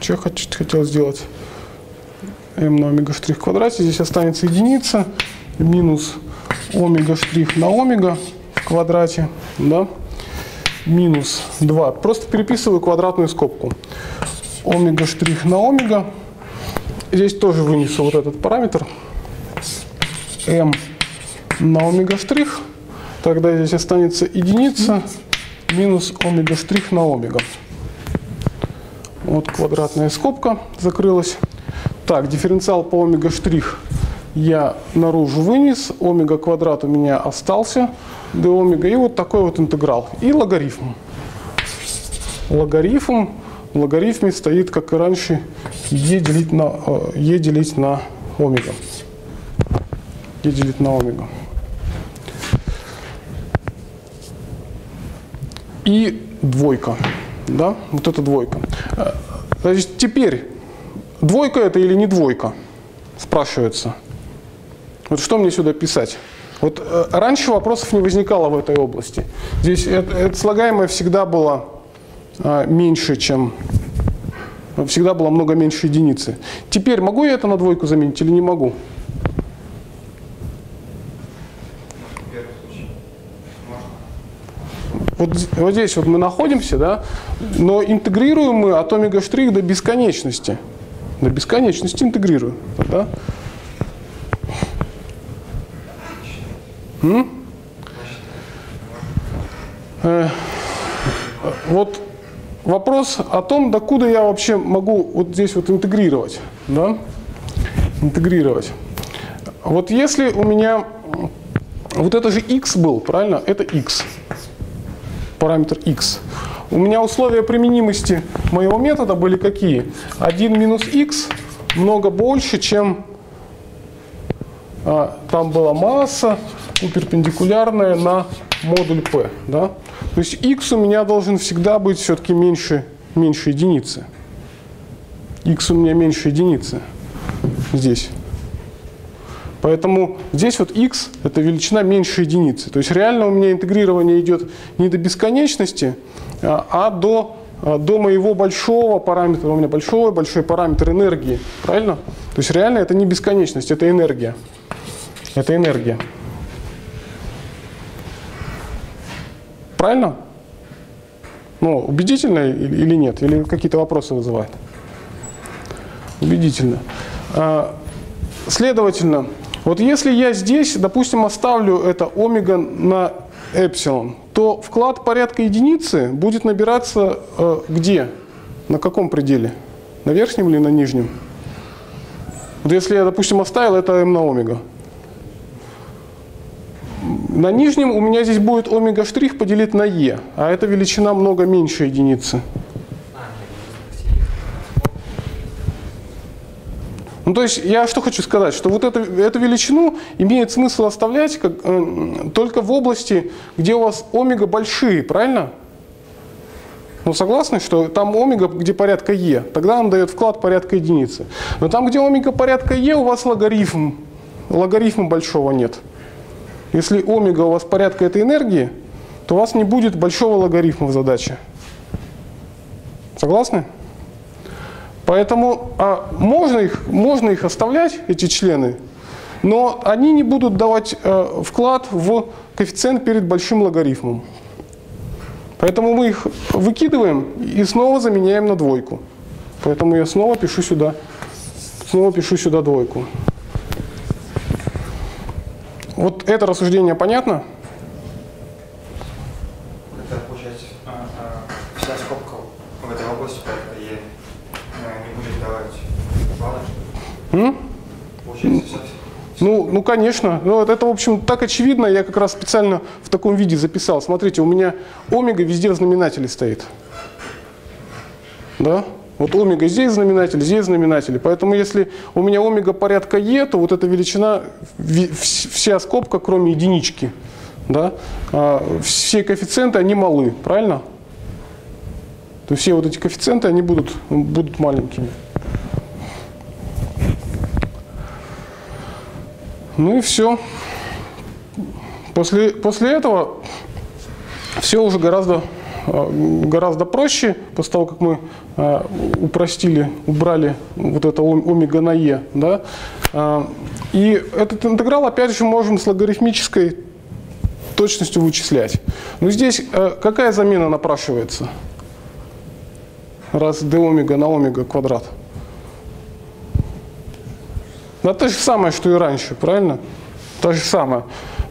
Что я хот- хотел сделать? m на омега штрих в квадрате. Здесь останется единица минус омега штрих на омега в квадрате. Да? Минус 2. Просто переписываю квадратную скобку. Омега штрих на омега. Здесь тоже вынесу вот этот параметр. M на омега штрих. Тогда здесь останется единица минус омега штрих на омега. Вот квадратная скобка закрылась. Так, дифференциал по омега штрих я наружу вынес. Омега квадрат у меня остался. d омега. И вот такой вот интеграл. И логарифм. Логарифм. В логарифме стоит, как и раньше, e делить на, e делить на омега. E делить на омега. и двойка. Да? Вот это двойка. Э, Значит, теперь, двойка это или не двойка? Спрашивается. Вот что мне сюда писать? Вот э, раньше вопросов не возникало в этой области. Здесь это, это слагаемое всегда было э, меньше, чем... Всегда было много меньше единицы. Теперь могу я это на двойку заменить или не могу? В первом случае. Можно. Вот, вот здесь вот мы находимся, да, но интегрируем мы от омега штрих до бесконечности. До бесконечности интегрируем. Да? М? Э, вот вопрос о том, докуда я вообще могу вот здесь вот интегрировать. Да? Интегрировать. Вот если у меня вот это же x был, правильно? Это x параметр x. У меня условия применимости моего метода были какие? 1 минус x много больше, чем а, там была масса перпендикулярная на модуль p. Да? То есть x у меня должен всегда быть все-таки меньше, меньше единицы. x у меня меньше единицы здесь. Поэтому здесь вот x это величина меньше единицы. То есть реально у меня интегрирование идет не до бесконечности, а а до, а до моего большого параметра. У меня большой, большой параметр энергии. Правильно? То есть реально это не бесконечность, это энергия. Это энергия. Правильно? Ну, убедительно или нет? Или какие-то вопросы вызывает? Убедительно. А, Следовательно, вот если я здесь, допустим, оставлю это омега на эпсилон, то вклад порядка единицы будет набираться э, где? На каком пределе? На верхнем или на нижнем? Вот если я, допустим, оставил это m на омега. На нижнем у меня здесь будет омега штрих поделить на e, а эта величина много меньше единицы. А, нет, вы спросили. Ну, то есть я что хочу сказать, что вот эту, эту величину имеет смысл оставлять как, э, только в области, где у вас омега большие, правильно? Ну, согласны, что там омега, где порядка е, тогда он дает вклад порядка единицы. Но там, где омега порядка е, у вас логарифм, логарифма большого нет. Если омега у вас порядка этой энергии, то у вас не будет большого логарифма в задаче. Согласны? Поэтому а, можно, их, можно их оставлять, эти члены, но они не будут давать э, вклад в коэффициент перед большим логарифмом. Поэтому мы их выкидываем и снова заменяем на двойку. Поэтому я снова пишу сюда, снова пишу сюда двойку. Вот это рассуждение понятно? Это получается, а, а, вся скобка в этой области порядка Е э, не будет давать баллы, что ли? М? Ну, ну, конечно. Ну, вот это, в общем, так очевидно. Я как раз специально в таком виде записал. Смотрите, у меня омега везде в знаменателе стоит. Да? Вот омега здесь знаменатель, здесь знаменатель. Поэтому если у меня омега порядка Е, то вот эта величина, вся скобка, кроме единички, да, а, все коэффициенты, они малы, правильно? То есть все вот эти коэффициенты, они будут, будут маленькими. Ну и все. После, после этого все уже гораздо, э, гораздо проще, после того, как мы э, упростили, убрали вот это ом- омега на е. Да? А, И этот интеграл, опять же, можем с логарифмической точностью вычислять. Но здесь э, какая замена напрашивается? Раз d омега на омега квадрат. Да то же самое, что и раньше, правильно? То же самое.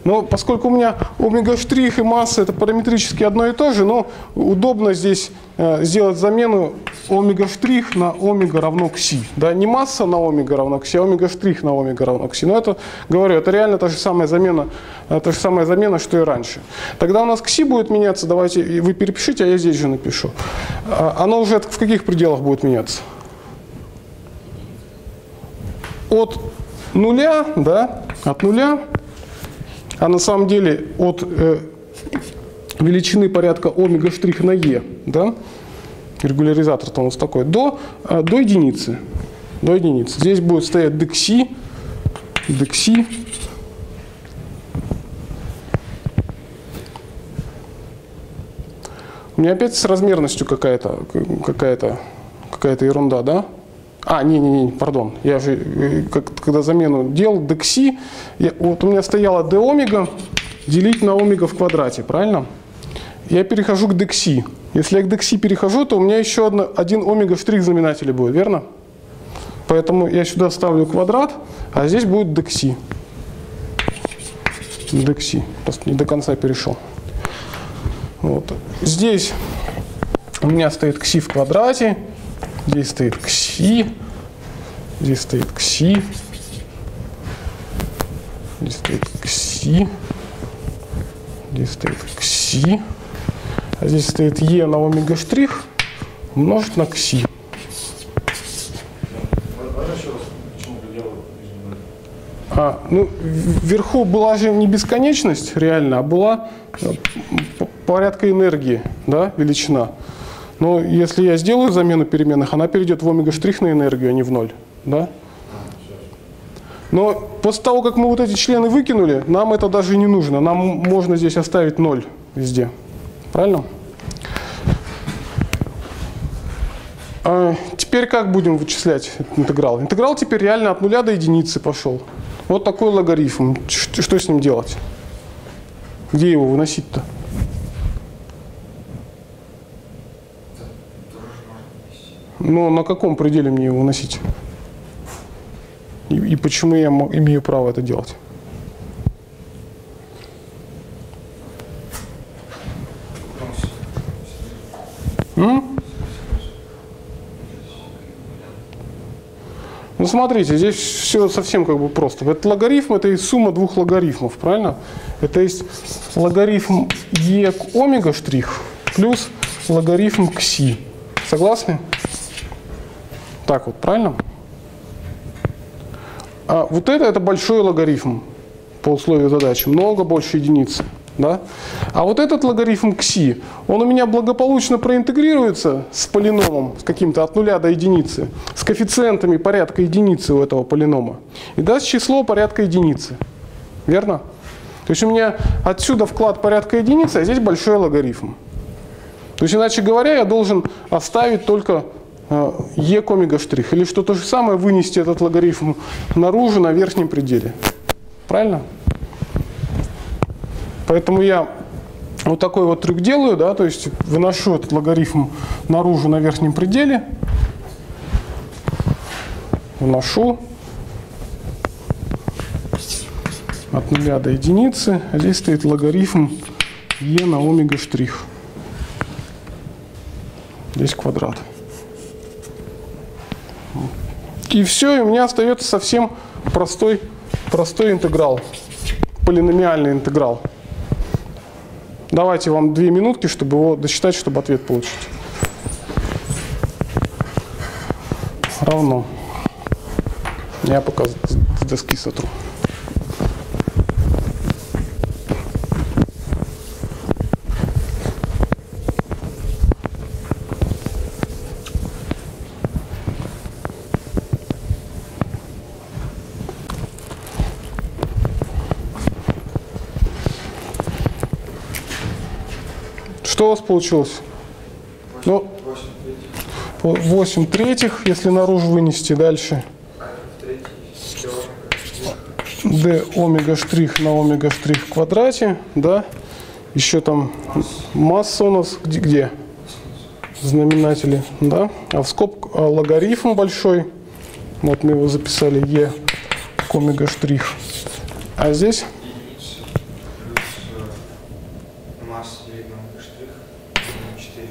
Но поскольку у меня омега штрих и масса это параметрически одно и то же, но удобно здесь э, сделать замену омега штрих на омега равно кси. Да, не масса на омега равно кси, а омега штрих на омега равно кси. Но это, говорю, это реально та же самая замена, э, та же самая замена, что и раньше. Тогда у нас кси будет меняться, давайте вы перепишите, а я здесь же напишу. А, Оно уже в каких пределах будет меняться? От нуля, да, от нуля, а на самом деле от э, величины порядка омега штрих на е, да, регуляризатор-то у нас такой, до, э, до единицы, до единицы. Здесь будет стоять декси, декси, У меня опять с размерностью какая-то какая-то какая-то ерунда, да? А, не-не-не, пардон. Я же, э, как- когда замену делал, декси, вот у меня стояло d омега делить на омега в квадрате, правильно? Я перехожу к декси. Если я к декси перехожу, то у меня еще одно, один омега в штрих знаменателе будет, верно? Поэтому я сюда ставлю квадрат, а здесь будет декси. Декси. Просто не до конца перешел. Вот. Здесь у меня стоит кси в квадрате, здесь стоит кси, здесь стоит кси, здесь стоит кси, здесь стоит кси, а здесь стоит е на омега штрих умножить на кси. А, ну, вверху была же не бесконечность реально, а была э, порядка энергии, да, величина. Но если я сделаю замену переменных, она перейдет в омега штрих на энергию, а не в ноль, да? Но после того, как мы вот эти члены выкинули, нам это даже не нужно. Нам можно здесь оставить ноль везде. Правильно? А теперь как будем вычислять этот интеграл? Интеграл теперь реально от нуля до единицы пошел. Вот такой логарифм. Что с ним делать? Где его выносить-то? Ну, на каком пределе мне его выносить? И, и почему я имею право это делать? Ну смотрите, здесь все совсем как бы просто. Этот логарифм это и сумма двух логарифмов, правильно? Это есть логарифм е к омега штрих плюс логарифм к си. Согласны? Так вот, правильно? А вот это, это большой логарифм по условию задачи, много больше единицы. Да? А вот этот логарифм кси, он у меня благополучно проинтегрируется с полиномом, с каким-то от нуля до единицы, с коэффициентами порядка единицы у этого полинома, и даст число порядка единицы. Верно? То есть у меня отсюда вклад порядка единицы, а здесь большой логарифм. То есть, иначе говоря, я должен оставить только e к омега штрих. Или что то же самое, вынести этот логарифм наружу на верхнем пределе. Правильно? Поэтому я вот такой вот трюк делаю, да, то есть выношу этот логарифм наружу на верхнем пределе. Выношу от нуля до единицы. А здесь стоит логарифм e на омега штрих. Здесь квадрат. И все, и у меня остается совсем простой, простой интеграл. Полиномиальный интеграл. Давайте вам две минутки, чтобы его досчитать, чтобы ответ получить. равно. Я пока с доски сотру. Что у вас получилось? Ну, 8 третьих, если наружу вынести дальше. d омега штрих на омега штрих в квадрате, да. Еще там масса у нас где? где? Знаменатели, да. А в скоб а логарифм большой, вот мы его записали e омега штрих. А здесь единицы плюс э, масса делить на омега штрих на 4.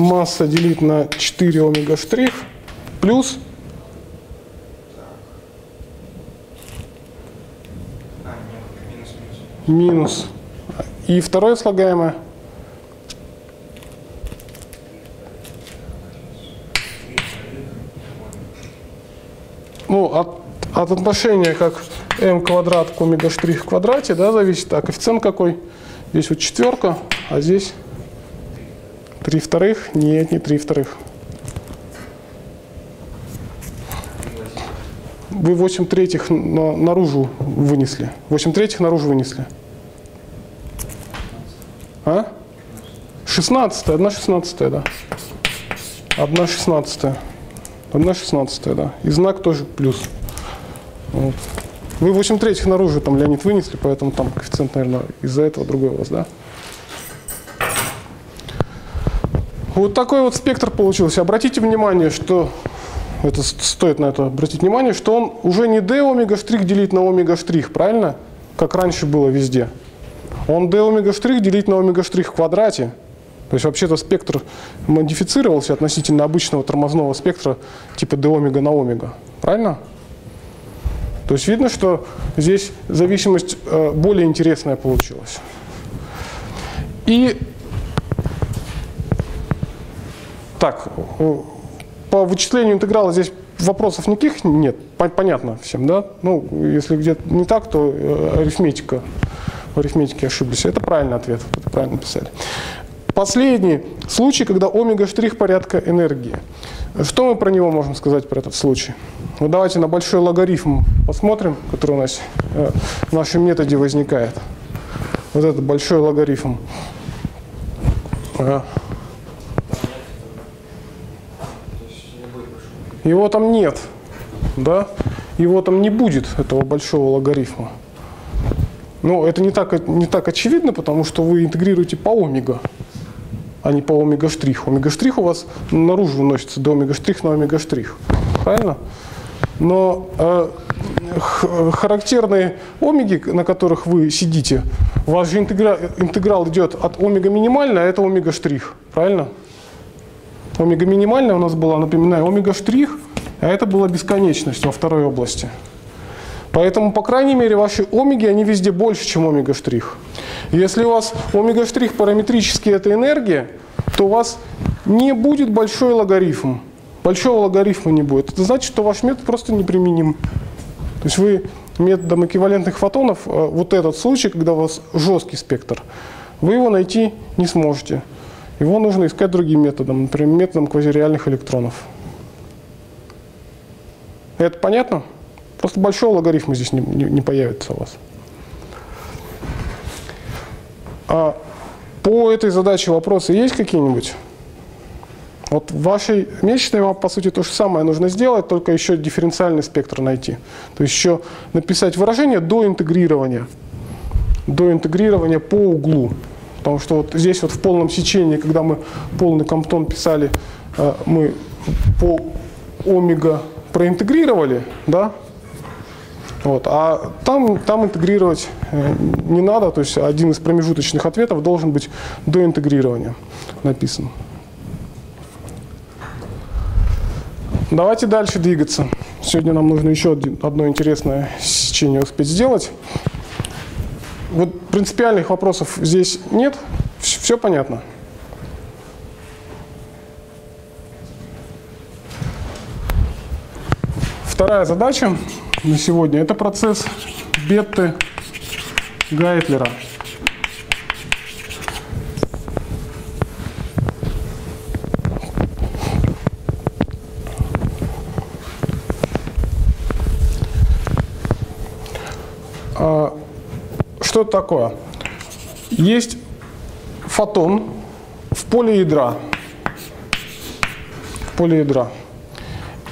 Масса делить на 4 омега штрих плюс минус. И второе слагаемое ну, от, от отношения как m квадрат к омега штрих в квадрате, да, зависит. А коэффициент какой? Здесь вот четверка, а здесь 3 вторых. Нет, не 3 вторых. Вы 8 третьих на- наружу вынесли. 8 третьих наружу вынесли. А? 16, 1 16, да. 1 16. 1 16, да. И знак тоже плюс. Вот. Вы 8 третьих наружу там, Леонид, вынесли, поэтому там коэффициент, наверное, из-за этого другой у вас, да? Вот такой вот спектр получился. Обратите внимание, что это стоит на это обратить внимание, что он уже не d омега штрих делить на омега штрих, правильно? Как раньше было везде. Он d омега штрих делить на омега штрих в квадрате. То есть вообще-то спектр модифицировался относительно обычного тормозного спектра типа d омега на омега. Правильно? То есть видно, что здесь зависимость э, более интересная получилась. И так, по вычислению интеграла здесь вопросов никаких нет, По- понятно всем, да? Ну, если где-то не так, то э, арифметика, в арифметике ошиблись. Это правильный ответ, это правильно писали. Последний случай, когда омега штрих порядка энергии. Что мы про него можем сказать, про этот случай? Вот давайте на большой логарифм посмотрим, который у нас э, в нашем методе возникает. Вот этот большой логарифм. Ага. То есть не будет большого. Его там нет, да? Его там не будет, этого большого логарифма. Но это не так, не так очевидно, потому что вы интегрируете по омега, а не по омега штрих. Омега штрих у вас наружу выносится до омега штрих на омега штрих. Правильно? Но э, характерные омеги, на которых вы сидите, у вас же интегра- интеграл идет от омега минимальная, а это омега штрих. Правильно? Омега минимальная у нас была, напоминаю, омега штрих, а это была бесконечность во второй области. Поэтому, по крайней мере, ваши омеги, они везде больше, чем омега штрих. Если у вас омега штрих параметрически это энергия, то у вас не будет большой логарифм. Большого логарифма не будет. Это значит, что ваш метод просто неприменим. То есть вы методом эквивалентных фотонов, э, вот этот случай, когда у вас жесткий спектр, вы его найти не сможете. Его нужно искать другим методом, например, методом квазиреальных электронов. Это понятно? Просто большого логарифма здесь не, не- не появится у вас. А по этой задаче вопросы есть какие-нибудь? Вот в вашей месячной вам, по сути, то же самое нужно сделать, только еще дифференциальный спектр найти. То есть еще написать выражение до интегрирования. До интегрирования по углу. Потому что вот здесь вот в полном сечении, когда мы полный комптон писали, э, мы по омега проинтегрировали, да? Вот, а там, там интегрировать э, не надо, то есть один из промежуточных ответов должен быть до интегрирования написан. Давайте дальше двигаться. Сегодня нам нужно еще один- одно интересное сечение успеть сделать. Вот принципиальных вопросов здесь нет. Все понятно? вторая задача на сегодня – это процесс Бетты Гайтлера. Что это такое? Есть фотон в поле ядра. В поле ядра.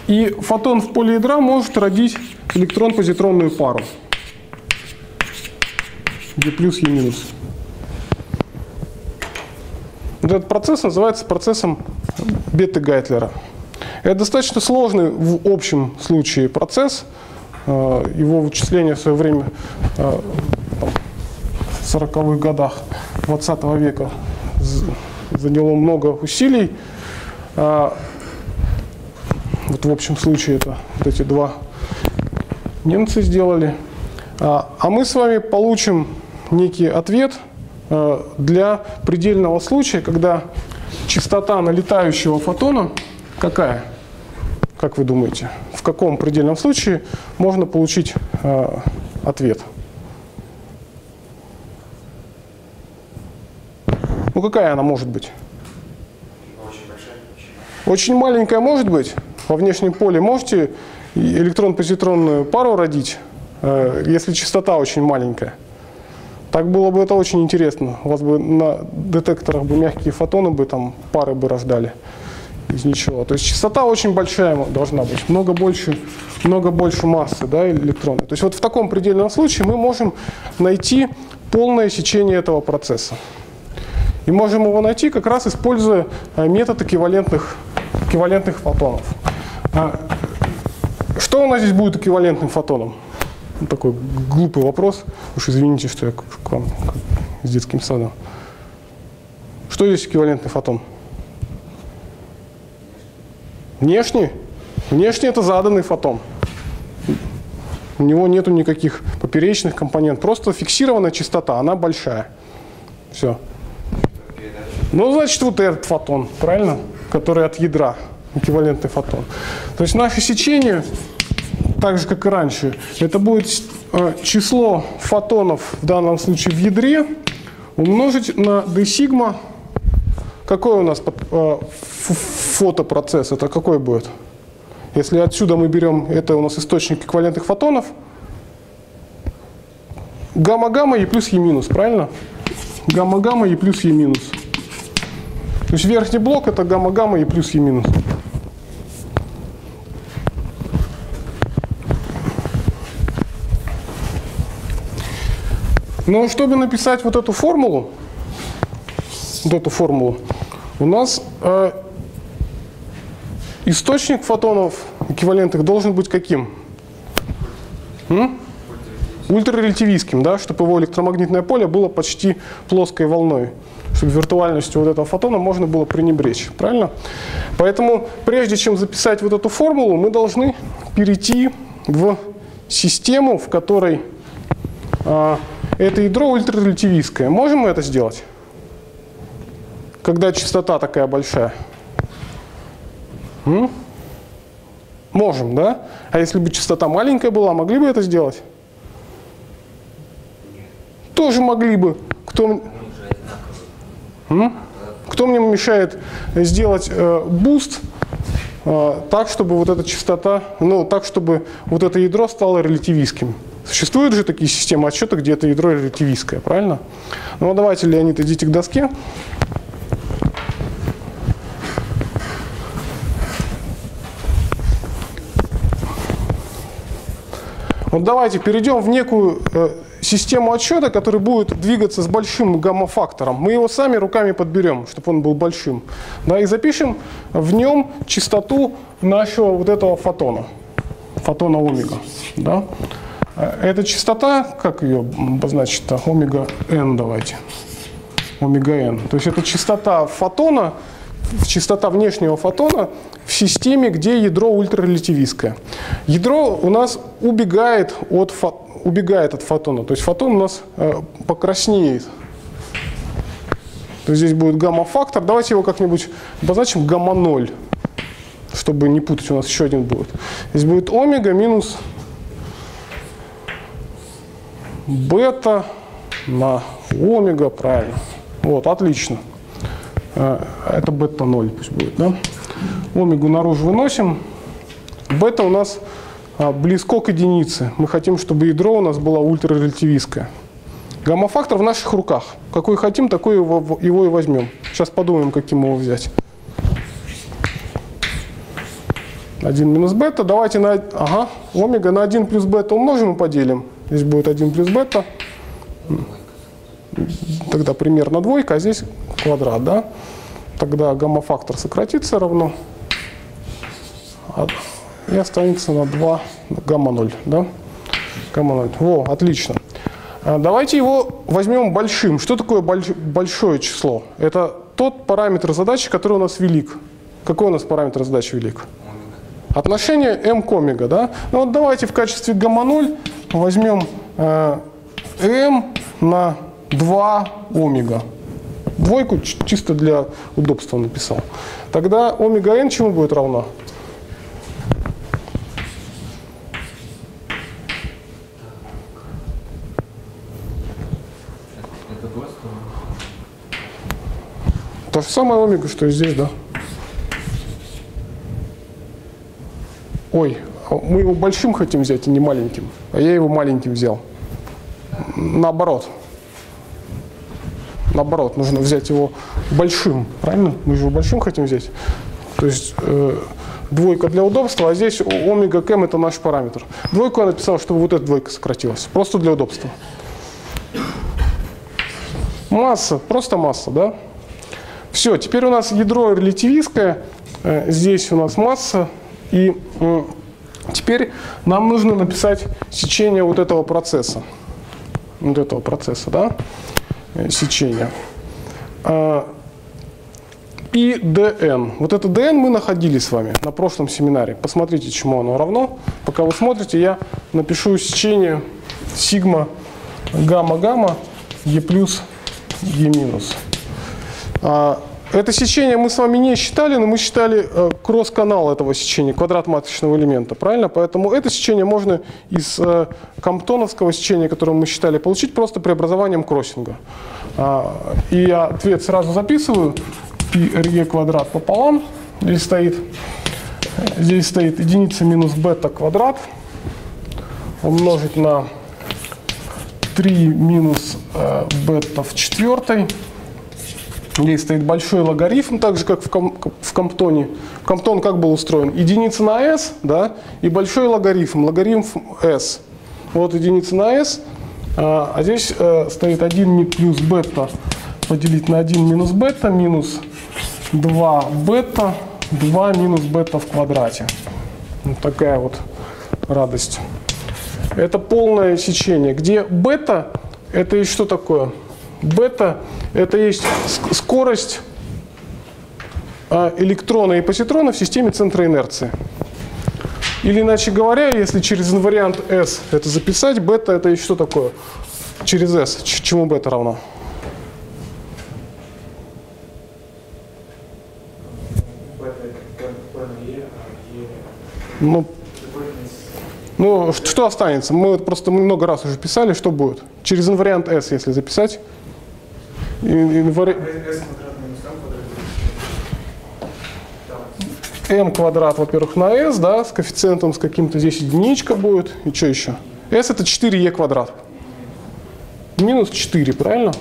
И фотон в поле ядра может родить электрон-позитронную пару. Где плюс, Е минус. Вот этот процесс называется процессом Бетты-Гайтлера. Это достаточно сложный в общем случае процесс. Э, Его вычисление в свое время э, 40-х годах 20 века з- заняло много усилий. А, Вот в общем случае это вот эти два немцы сделали. А а мы с вами получим некий ответ э, для предельного случая, когда частота налетающего фотона какая? Как вы думаете, в каком предельном случае можно получить ответ? Ну какая она может быть? Очень большая. Очень маленькая может быть. Во внешнем поле можете электрон-позитронную пару родить, э, если частота очень маленькая. Так было бы это очень интересно. У вас бы на детекторах бы мягкие фотоны бы там пары бы рождали из ничего. То есть частота очень большая должна быть, много больше, много больше массы да, электрона. То есть вот в таком предельном случае мы можем найти полное сечение этого процесса. И можем его найти как раз используя э, метод эквивалентных, эквивалентных фотонов. А Что у нас здесь будет эквивалентным фотоном? Ну, Такой глупый вопрос. Уж извините, что я к вам с детским садом. Что здесь эквивалентный фотон? Внешний? Внешний это заданный фотон. У него нету никаких поперечных компонентов. Просто фиксированная частота, она большая. Все. Ну, значит, вот этот фотон, правильно? Который от ядра, эквивалентный фотон. То есть наше сечение, так же, как и раньше, это будет э, число фотонов, в данном случае в ядре, умножить на d сигма. Какой у нас э, фотопроцесс? Это какой будет? Если отсюда мы берем, это у нас источник эквивалентных фотонов, гамма-гамма и плюс Е минус, правильно? Гамма-гамма и плюс Е минус. То есть верхний блок это гамма-гамма и плюс Е минус. Но чтобы написать вот эту формулу, вот эту формулу, у нас э, источник фотонов эквивалентных должен быть каким? М? Ультрарелятивистским, да, чтобы его электромагнитное поле было почти плоской волной, чтобы виртуальностью вот этого фотона можно было пренебречь, правильно? Поэтому прежде чем записать вот эту формулу, мы должны перейти в систему, в которой а, это ядро ультрарелятивистское. Можем мы это сделать? Когда частота такая большая? М? Можем, да? А если бы частота маленькая была, могли бы это сделать? Тоже могли бы. Кто? Кто мне мешает сделать э, буст э, так, чтобы вот эта частота, ну, так, чтобы вот это ядро стало релятивистским? Существуют же такие системы отсчета, где это ядро релятивистское, правильно? Ну, давайте, Леонид, идите к доске. Вот давайте перейдем в некую э, систему отсчета, которая будет двигаться с большим гамма-фактором. Мы его сами руками подберем, чтобы он был большим. Да, и запишем в нем частоту нашего вот этого фотона, фотона омега. Да. Эта частота, как ее обозначить-то? Омега n давайте. Омега n. То есть это частота фотона, частота внешнего фотона в системе, где ядро ультрарелятивистское. Ядро у нас убегает от, фо- убегает от фотона, то есть фотон у нас э, покраснеет. То есть здесь будет гамма-фактор. Давайте его как-нибудь обозначим гамма-0, чтобы не путать, у нас еще один будет. Здесь будет омега минус бета на омега, правильно. Вот, отлично. Э, Это бета 0 пусть будет, да? Омегу наружу выносим. Бета у нас близко к единице. Мы хотим, чтобы ядро у нас было ультрарелятивистское. Гамма-фактор в наших руках. Какой хотим, такой его, его и возьмем. Сейчас подумаем, каким его взять. 1 минус бета. Давайте на, ага, омега на 1 плюс бета умножим и поделим. Здесь будет 1 плюс бета. Тогда примерно двойка, а здесь квадрат, да? Тогда гамма-фактор сократится равно. И останется на 2 гамма 0, да? Гамма 0. Во, отлично. А, Давайте его возьмем большим. Что такое больш- большое число? Это тот параметр задачи, который у нас велик. Какой у нас параметр задачи велик? Отношение m к омега, да? Ну вот давайте в качестве гамма 0 возьмем э, m на 2 омега. Двойку чисто для удобства написал. Тогда омега n чему будет равно? То же самое омега, что и здесь, да? Ой, а мы его большим хотим взять, а не маленьким. А я его маленьким взял. Наоборот. Наоборот, нужно взять его большим, правильно? Мы же его большим хотим взять. То есть э, двойка для удобства, а здесь омега км это наш параметр. Двойку я написал, чтобы вот эта двойка сократилась. Просто для удобства. Масса, просто масса, да? Все, теперь у нас ядро релятивистское, э, здесь у нас масса, и теперь нам нужно написать сечение вот этого процесса. Вот этого процесса, да? Э, Сечение. А, И dn. Вот это dn мы находили с вами на прошлом семинаре. Посмотрите, чему оно равно. Пока вы смотрите, я напишу сечение сигма гамма-гамма e плюс e минус. А, Это сечение мы с вами не считали, но мы считали э, кросс-канал этого сечения, квадрат маточного элемента, правильно? Поэтому это сечение можно из э, комптоновского сечения, которое мы считали, получить просто преобразованием кроссинга. А, И я ответ сразу записываю. Пи квадрат пополам. Здесь стоит, здесь стоит единица минус бета квадрат умножить на 3 минус э, бета в четвертой. Здесь стоит большой логарифм, так же как в, ком- в Комптоне. Комптон как был устроен? Единица на s, да, и большой логарифм, логарифм s. Вот единица на s, а, а здесь э, стоит 1 ми плюс бета поделить на 1 минус бета минус 2 бета, 2 минус бета в квадрате. Вот такая вот радость. Это полное сечение, где бета это и что такое? Бета это есть ск- скорость а, электрона и позитрона в системе центра инерции. Или иначе говоря, если через инвариант S это записать, бета это и что такое? Через S. Чему бета равно? Ну, ну, что останется? Мы вот просто много раз уже писали, что будет? Через инвариант S, если записать. Инвари- m квадрат, во-первых, на s, да, с коэффициентом с каким-то здесь единичка будет. И что еще? s это 4e квадрат. Минус 4, правильно?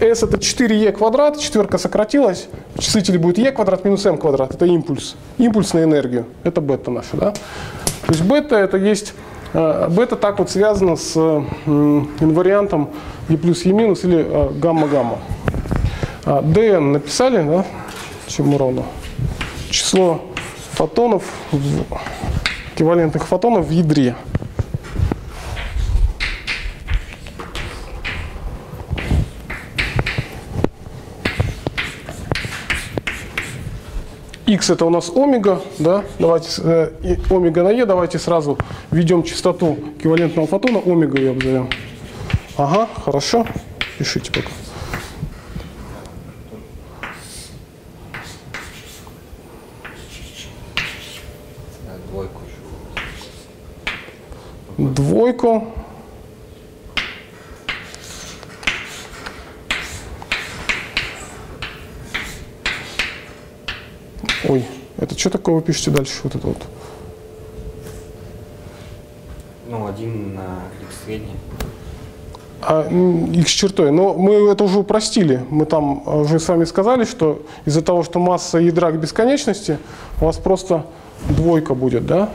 s это 4e квадрат, четверка сократилась, в числителе будет e квадрат минус m квадрат. Это импульс. Импульс на энергию. Это бета наша, да? То есть бета это есть, бета так вот связано с э, инвариантом e плюс e минус или э, гамма-гамма. А, dn написали, да? Чему равно? Число фотонов, эквивалентных фотонов в ядре. x это у нас омега, да, давайте, э, омега на e, давайте сразу введем частоту эквивалентного фотона, омега ее обзовем. Ага, хорошо, пишите пока. Двойку. Ой, это что такое вы пишете дальше? Вот это вот. Ну, один на x средний. А, x чертой. Но мы это уже упростили. Мы там уже с вами сказали, что из-за того, что масса ядра к бесконечности, у вас просто двойка будет, да?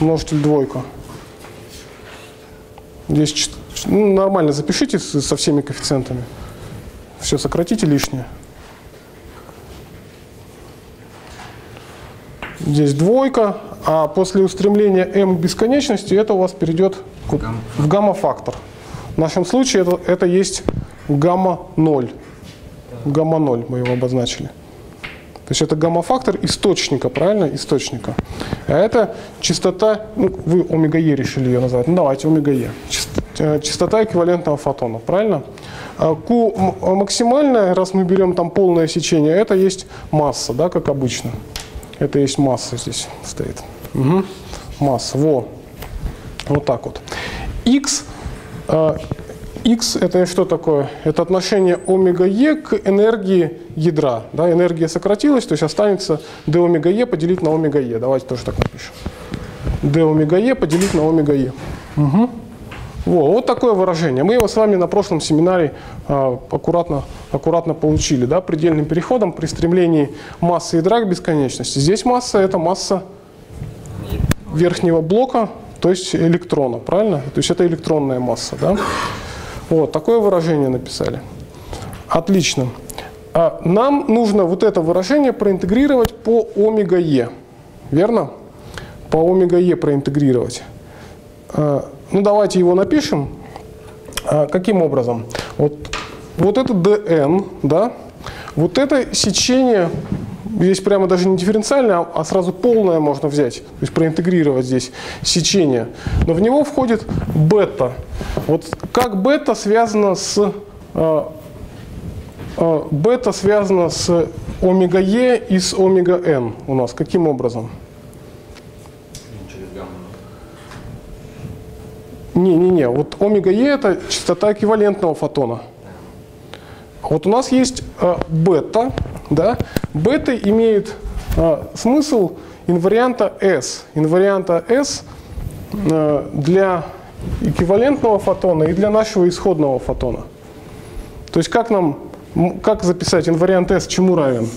Множитель двойка. Здесь ну, нормально запишите со всеми коэффициентами. Все сократите лишнее. Здесь двойка, а после устремления m к бесконечности это у вас перейдет в гамма-фактор. В нашем случае это, это есть гамма-0. Гамма-0 мы его обозначили. То есть это гамма-фактор источника, правильно? Источника. А это частота, ну, вы омега-е решили ее назвать. Ну давайте омега-е. Э, Частота эквивалентного фотона, правильно? А Q максимальная, раз мы берем там полное сечение, это есть масса, да, как обычно. Это есть масса здесь стоит. Мгм. Масса, во. Вот так вот. X, э, X это что такое? Это отношение омега Е к энергии ядра. Да, энергия сократилась, то есть останется d омега Е поделить на омега Е. Давайте тоже так напишем. d омега Е поделить на омега Е. Мгм. Во, вот такое выражение. Мы его с вами на прошлом семинаре а, аккуратно, аккуратно получили. Да, предельным переходом при стремлении массы ядра к бесконечности. Здесь масса – это масса верхнего блока, то есть электрона, правильно? То есть это электронная масса, да? Вот, такое выражение написали. Отлично. А нам нужно вот это выражение проинтегрировать по омега Е. Верно? По омега Е проинтегрировать. Ну, давайте его напишем. А, Каким образом? Вот, вот это dn, да? Вот это сечение, здесь прямо даже не дифференциальное, а- сразу полное можно взять, то есть проинтегрировать здесь сечение. Но в него входит бета. Вот как бета связано с а, а, бета связано с омега Е и с омега N у нас. Каким образом? Ну, через гамму. Не-не-не, вот омега Е это частота эквивалентного фотона. Вот у нас есть э, бета, да? Бета имеет э, смысл инварианта S. Инварианта S э, для эквивалентного фотона и для нашего исходного фотона. То есть как нам, как записать инвариант S чему равен?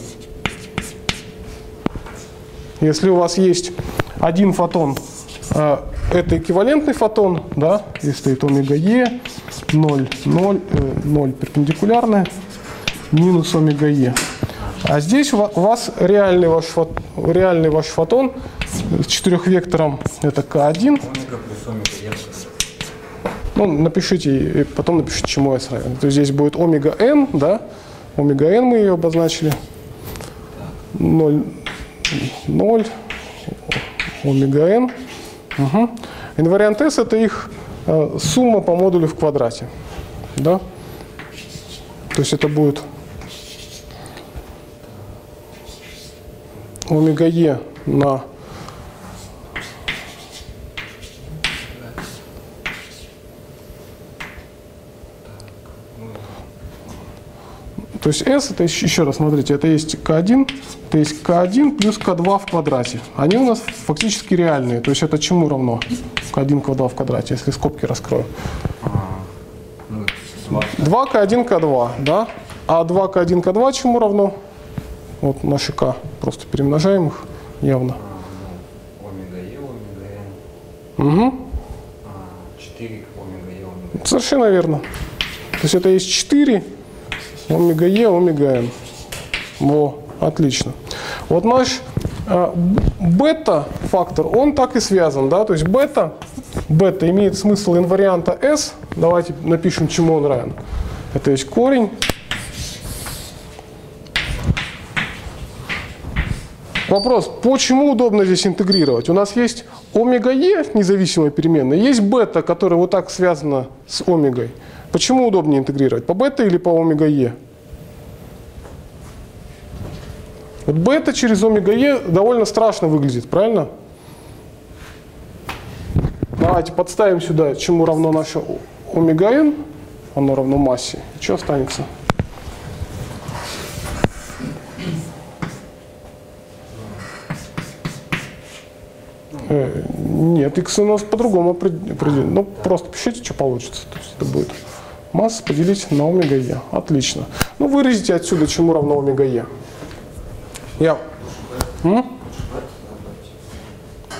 Если у вас есть один фотон, э, это эквивалентный фотон, да, здесь стоит омега Е, 0, 0, э, 0 перпендикулярная, минус омега Е. А здесь у ва- у вас реальный ваш, реальный ваш фотон с четырехвектором, это К1, Омега плюс омега Е. ну, напишите, и потом напишите, чему S равен. То есть здесь будет омега n, да? Омега n мы ее обозначили. 0, 0, омега n. Угу. Инвариант S это их э, сумма по модулю в квадрате. Да? То есть это будет омега e на То есть S, это еще раз смотрите, это есть К1, это есть К1 плюс К2 в квадрате. Они у нас фактически реальные. То есть это чему равно? К1, К2 в квадрате, если скобки раскрою. Ну, два. 2 К1, К2, да? А 2 К1, К2 чему равно? Вот наши К, просто перемножаем их явно. Омега Н. Угу. А, 4 омега Е, омега. Совершенно верно. То есть это есть 4 омега Е, омега Н. Во, отлично. Вот наш э, бета-фактор, он так и связан, да, то есть бета, бета имеет смысл инварианта S, давайте напишем, чему он равен. Это есть корень. Вопрос, почему удобно здесь интегрировать? У нас есть омега Е, независимая переменная, есть бета, которая вот так связана с омегой. Почему удобнее интегрировать? По бета или по омега Е? Вот бета через омега Е довольно страшно выглядит, правильно? Давайте подставим сюда, чему равно наше омега n, оно равно массе. Что останется? Э, Нет, x у нас по-другому определено. Ну, просто пишите, что получится. То есть это будет масса поделить на омега e. Отлично. Ну, выразите отсюда, чему равно омега e. Я...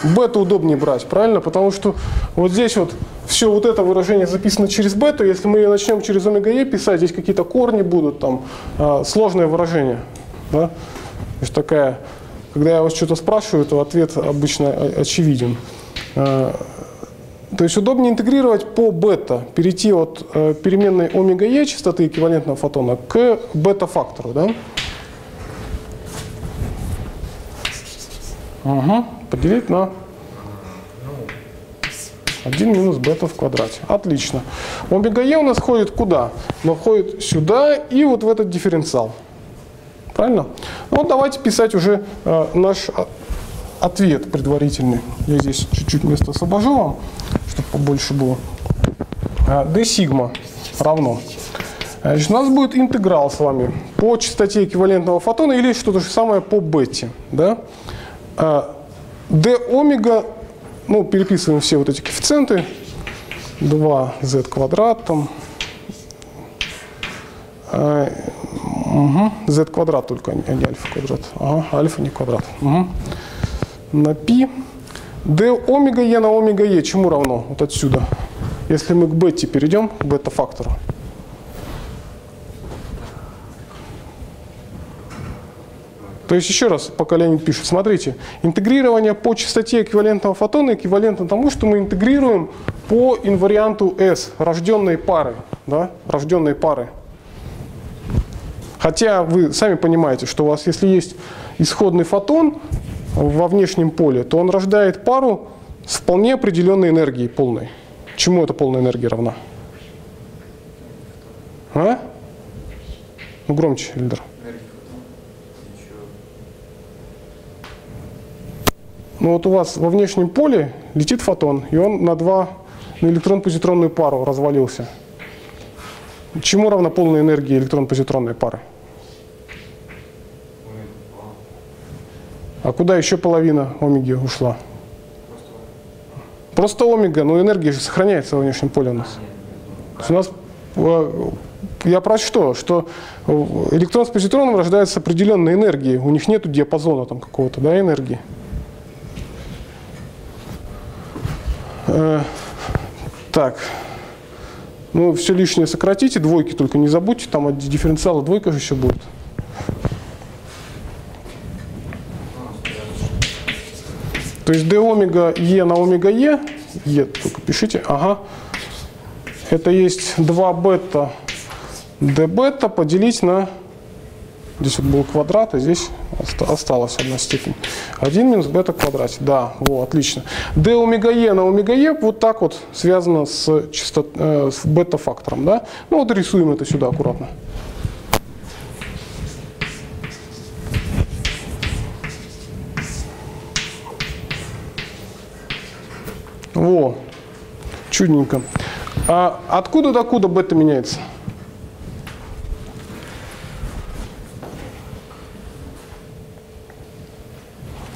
Бета удобнее брать, правильно? Потому что вот здесь вот все вот это выражение записано через бету. Если мы ее начнем через омега e писать, здесь какие-то корни будут, там э, сложное выражение. Да? То есть такая, когда я вас что-то спрашиваю, то ответ обычно очевиден. Э, то есть удобнее интегрировать по бета, перейти от э, переменной омега e частоты эквивалентного фотона к бета-фактору. Да? Угу. Поделить на 1 минус бета в квадрате. Отлично. Омега e у нас входит куда? Но входит сюда и вот в этот дифференциал. Правильно? Ну, вот давайте писать уже э, наш ответ предварительный. Я здесь чуть-чуть место освобожу вам, чтобы побольше было. d сигма равно. Значит, у нас будет интеграл с вами по частоте эквивалентного фотона или что-то же самое по бете. Да? D омега, ну, переписываем все вот эти коэффициенты, 2z квадрат, там, угу, z квадрат только, а не альфа квадрат, ага, альфа не квадрат, угу. на π, d омега e на омега e. Чему равно, вот отсюда, если мы к бете перейдем, к бета-фактору, То есть еще раз, пока Леонид пишет, смотрите, интегрирование по частоте эквивалентного фотона эквивалентно тому, что мы интегрируем по инварианту S, рожденной пары. Да? Рожденной пары. Хотя вы сами понимаете, что у вас, если есть исходный фотон во внешнем поле, то он рождает пару с вполне определенной энергией полной. Чему эта полная энергия равна? А? Ну громче, Эльдар. Ну вот у вас во внешнем поле летит фотон, и он на два на электрон-позитронную пару развалился. Чему равна полная энергия электрон-позитронной пары? А куда еще половина омеги ушла? Просто омега, но энергия же сохраняется во внешнем поле у нас. у нас э, я про что? Что электрон с позитроном рождается с определенной энергией. У них нет диапазона там какого-то, да, энергии. Э, так. Ну, все лишнее сократите, двойки только не забудьте, там от дифференциала двойка же еще будет. То есть d омега e на омега e, e только пишите, ага, это есть 2 бета d бета поделить на Здесь вот был квадрат, а здесь осталась одна степень. 1 минус бета квадрате. Да, вот, отлично. d омега e на омега e вот так вот связано с, частот, э, с бета-фактором. Да? Ну вот рисуем это сюда аккуратно. Во, чудненько. А откуда до куда бета меняется?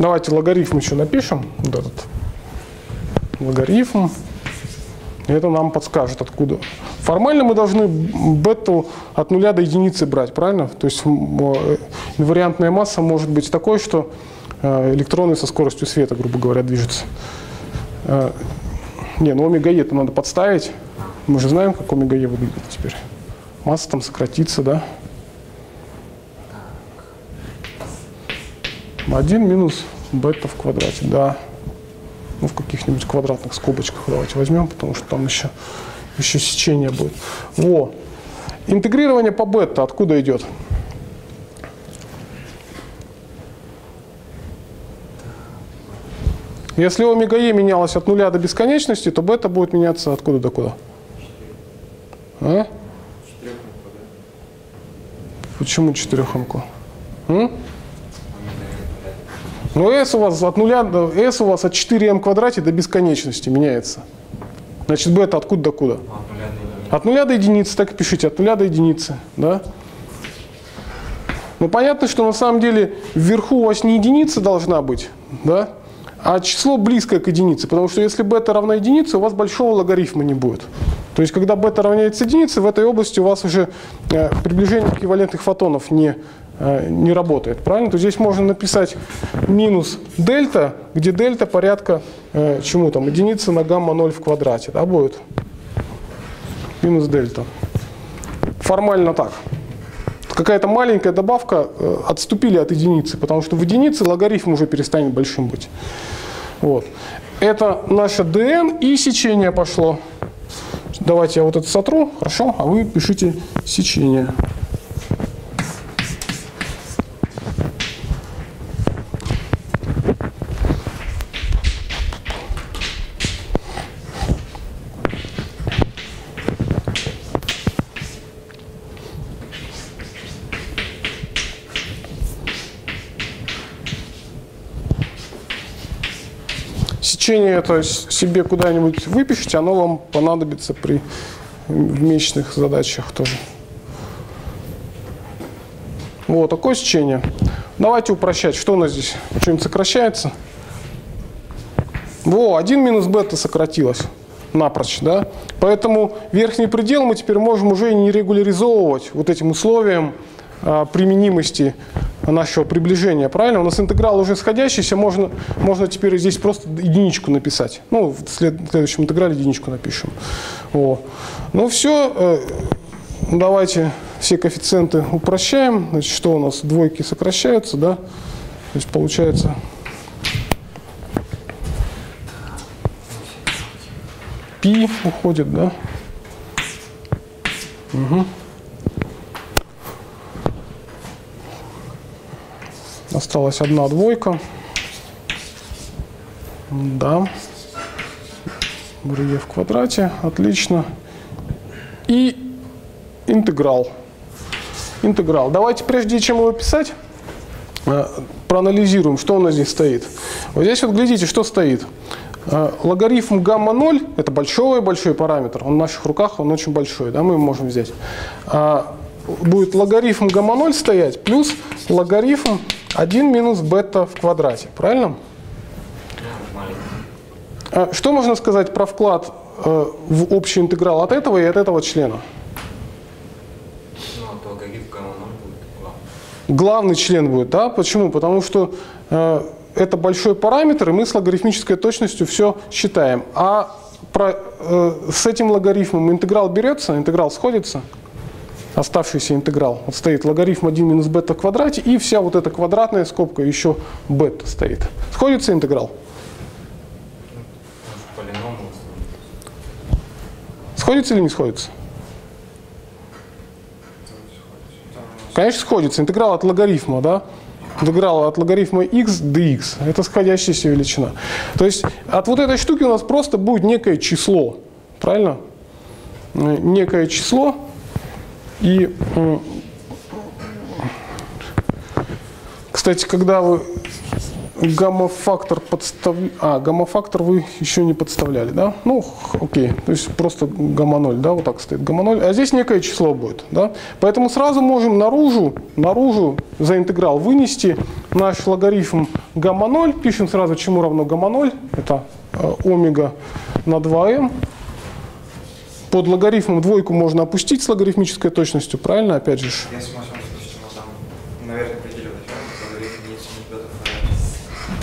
Давайте логарифм еще напишем. Вот этот логарифм. И это нам подскажет, откуда. Формально мы должны бету от нуля до единицы брать, правильно? То есть инвариантная масса может быть такой, что э, электроны со скоростью света, грубо говоря, движутся. Э, не, ну омега е это надо подставить. Мы же знаем, как омега е выглядит теперь. Масса там сократится, да? 1 минус бета в квадрате, да. Ну, в каких-нибудь квадратных скобочках давайте возьмем, потому что там еще, еще сечение будет. Во. Интегрирование по бета откуда идет? Если омега е менялась от нуля до бесконечности, то бета будет меняться откуда до куда? А? Почему четыреханку? М? Но s у вас от нуля, s у вас от 4m квадрате до бесконечности меняется. Значит, бета откуда до куда? От нуля до единицы. так и пишите, от нуля до единицы, да? Ну, понятно, что на самом деле вверху у вас не единица должна быть, да? А число близкое к единице, потому что если бета равна единице, у вас большого логарифма не будет. То есть, когда бета равняется единице, в этой области у вас уже э, приближение эквивалентных фотонов не, не работает, правильно? То здесь можно написать минус дельта, где дельта порядка, э, чему там, единицы на гамма 0 в квадрате, да, будет? Минус дельта. Формально так. Какая-то маленькая добавка, э, отступили от единицы, потому что в единице логарифм уже перестанет большим быть. Вот. Это наша dn и сечение пошло. Давайте я вот это сотру, хорошо, а вы пишите сечение. Сечение это себе куда-нибудь выпишите, оно вам понадобится при месячных задачах тоже. Вот такое сечение. Давайте упрощать. Что у нас здесь? Что-нибудь сокращается? Во, 1 минус бета сократилось напрочь, да? Поэтому верхний предел мы теперь можем уже не регуляризовывать вот этим условием а, применимости нашего приближения, правильно? У нас интеграл уже сходящийся, можно, можно теперь здесь просто единичку написать. Ну, в след- в следующем интеграле единичку напишем. О. Ну все, давайте все коэффициенты упрощаем. Значит, что у нас? Двойки сокращаются, да? То есть получается пи уходит, да? Мгм. Осталась одна двойка. Да. Брюе в квадрате. Отлично. И интеграл. Интеграл. Давайте, прежде чем его писать, э, проанализируем, что у нас здесь стоит. Вот здесь вот глядите, что стоит. Э, Логарифм гамма 0 – это большой-большой параметр. Он в наших руках, он очень большой, да, мы его можем взять. А, Будет логарифм гамма 0 стоять плюс логарифм 1 минус бета в квадрате. Правильно? А Что можно сказать про вклад э, в общий интеграл от этого и от этого члена? Ну, от логарифм гамма 0 будет главный. Главный член будет, да? Почему? Потому что э, это большой параметр, и мы с логарифмической точностью все считаем. А про, э, с этим логарифмом интеграл берется, интеграл сходится, оставшийся интеграл. Вот стоит логарифм 1 минус бета в квадрате, и вся вот эта квадратная скобка еще бета стоит. Сходится интеграл? Сходится или не сходится? Конечно, сходится. Интеграл от логарифма, да? Интеграл от логарифма x dx. Это сходящаяся величина. То есть от вот этой штуки у нас просто будет некое число. Правильно? Э, Некое число. И, кстати, когда вы гамма-фактор подставляли... А, гамма-фактор вы еще не подставляли, да? Ну, окей. То есть просто гамма-0, да, вот так стоит гамма-0. А здесь некое число будет, да? Поэтому сразу можем наружу, наружу за интеграл вынести наш логарифм гамма-0. Пишем сразу, чему равно гамма-0. Это э, омега на 2m. Под логарифмом двойку можно опустить с логарифмической точностью, правильно, опять же? вот там, наверное.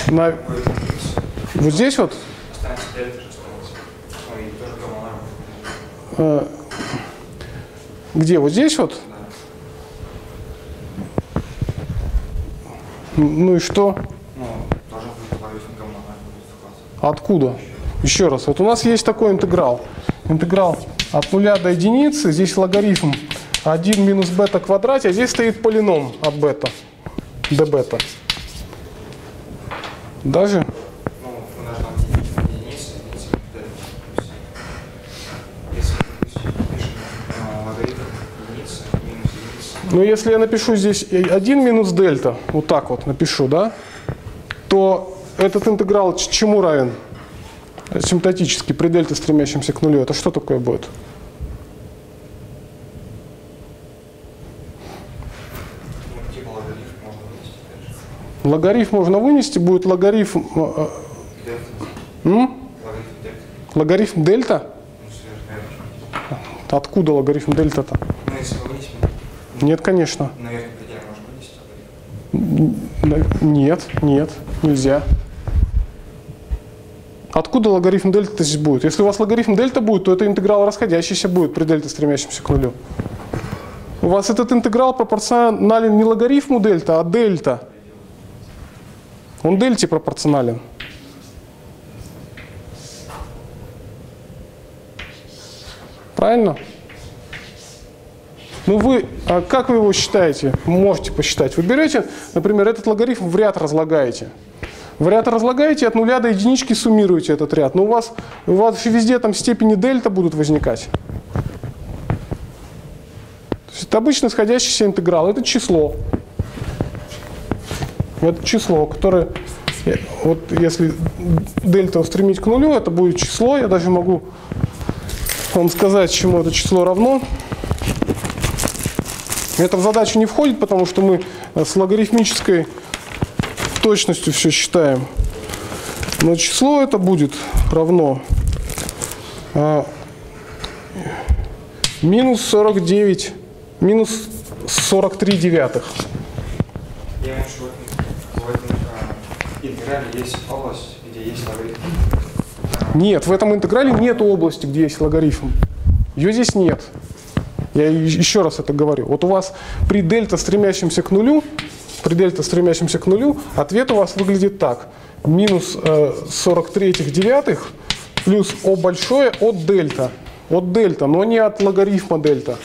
На- вот здесь вот. Ну и тоже гамма 0. Э, Где? Вот здесь вот? Ну и что? Ну, должен быть логарифм гамма 0 будет вкладываться. Откуда? Еще раз. Вот у нас есть такой интеграл. Интеграл от нуля до единицы. Здесь логарифм 1 минус бета квадрате, а здесь стоит полином от бета. d бета. Даже? Ну, Если, я напишу здесь 1 минус дельта, вот так вот напишу, да, то этот интеграл чему равен? Асимптотически при дельте, стремящемся к нулю, это что такое будет? Логарифм можно вынести будет логарифм, э, Дельта. э, м? Логарифм дельта. сверху. Откуда логарифм дельта-то? Нет, конечно. на верхнем пределе можно вынести логарифм. Н- Нет, нет, нельзя. Откуда логарифм дельта здесь будет? Если у вас логарифм дельта будет, то это интеграл расходящийся будет при дельте, стремящемся к нулю. У вас этот интеграл пропорционален не логарифму дельта, а дельта. Он дельте пропорционален. Правильно? Ну вы, а как вы его считаете? Можете посчитать. Вы берете, например, этот логарифм в ряд разлагаете. В ряд разлагаете, от нуля до единички суммируете этот ряд. Но у вас, у вас везде там степени дельта будут возникать. Это обычно сходящийся интеграл. Это число. Это число, которое, э, вот если дельта устремить к нулю, это будет число. Я даже могу вам сказать, чему это число равно. Это в задачу не входит, потому что мы с логарифмической точностью все считаем. Но число это будет равно а, минус 49, минус 43 девятых. Я виду, что в этом, в этом а, интеграле есть область, где есть логарифм. Нет, в этом интеграле нет области, где есть логарифм. Ее здесь нет. Я еще раз это говорю. Вот у вас при дельта, стремящемся к нулю, при дельта, стремящемся к нулю, ответ у вас выглядит так. Минус э, 43 девятых плюс О большое от дельта. От дельта, но не от логарифма дельта.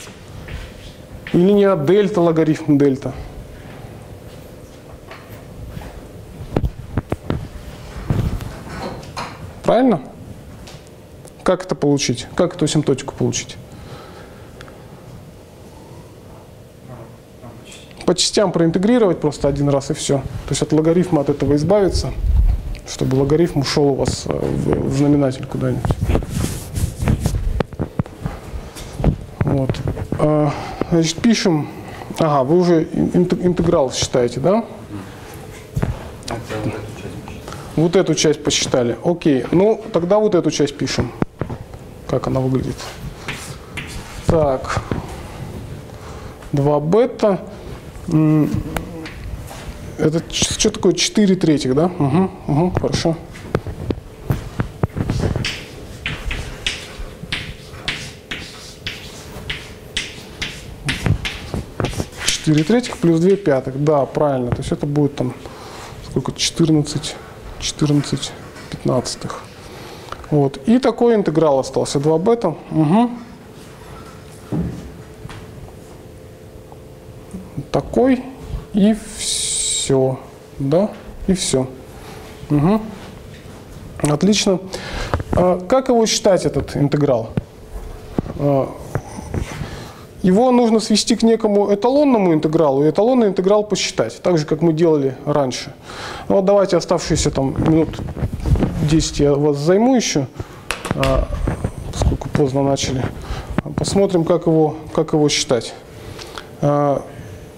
Или не от дельта логарифм дельта. Правильно? Как это получить? Как эту асимптотику получить? ну, почти. По частям проинтегрировать просто один раз и все. То есть от логарифма от этого избавиться, чтобы логарифм ушел у вас э, в, в знаменатель куда-нибудь. Вот. А, Значит, пишем. Ага, вы уже ин- интеграл считаете, да? Вот эту часть посчитали. Окей. Ну, тогда вот эту часть пишем. Как она выглядит. Так. 2 бета. Это что такое 4 третьих, да? Угу, угу, хорошо. Четыре третьих плюс 2 пятых. Да, правильно. То есть это будет там сколько? 14, 14 пятнадцатых. Вот. И такой интеграл остался. 2 бета. Угу. Такой. И все. Да? И все. Угу. Отлично. А как его считать, этот интеграл? А, Его нужно свести к некому эталонному интегралу, и эталонный интеграл посчитать, так же, как мы делали раньше. Ну, вот давайте оставшиеся там минут 10 я вас займу еще, а, поскольку поздно начали. Посмотрим, как его, как его считать.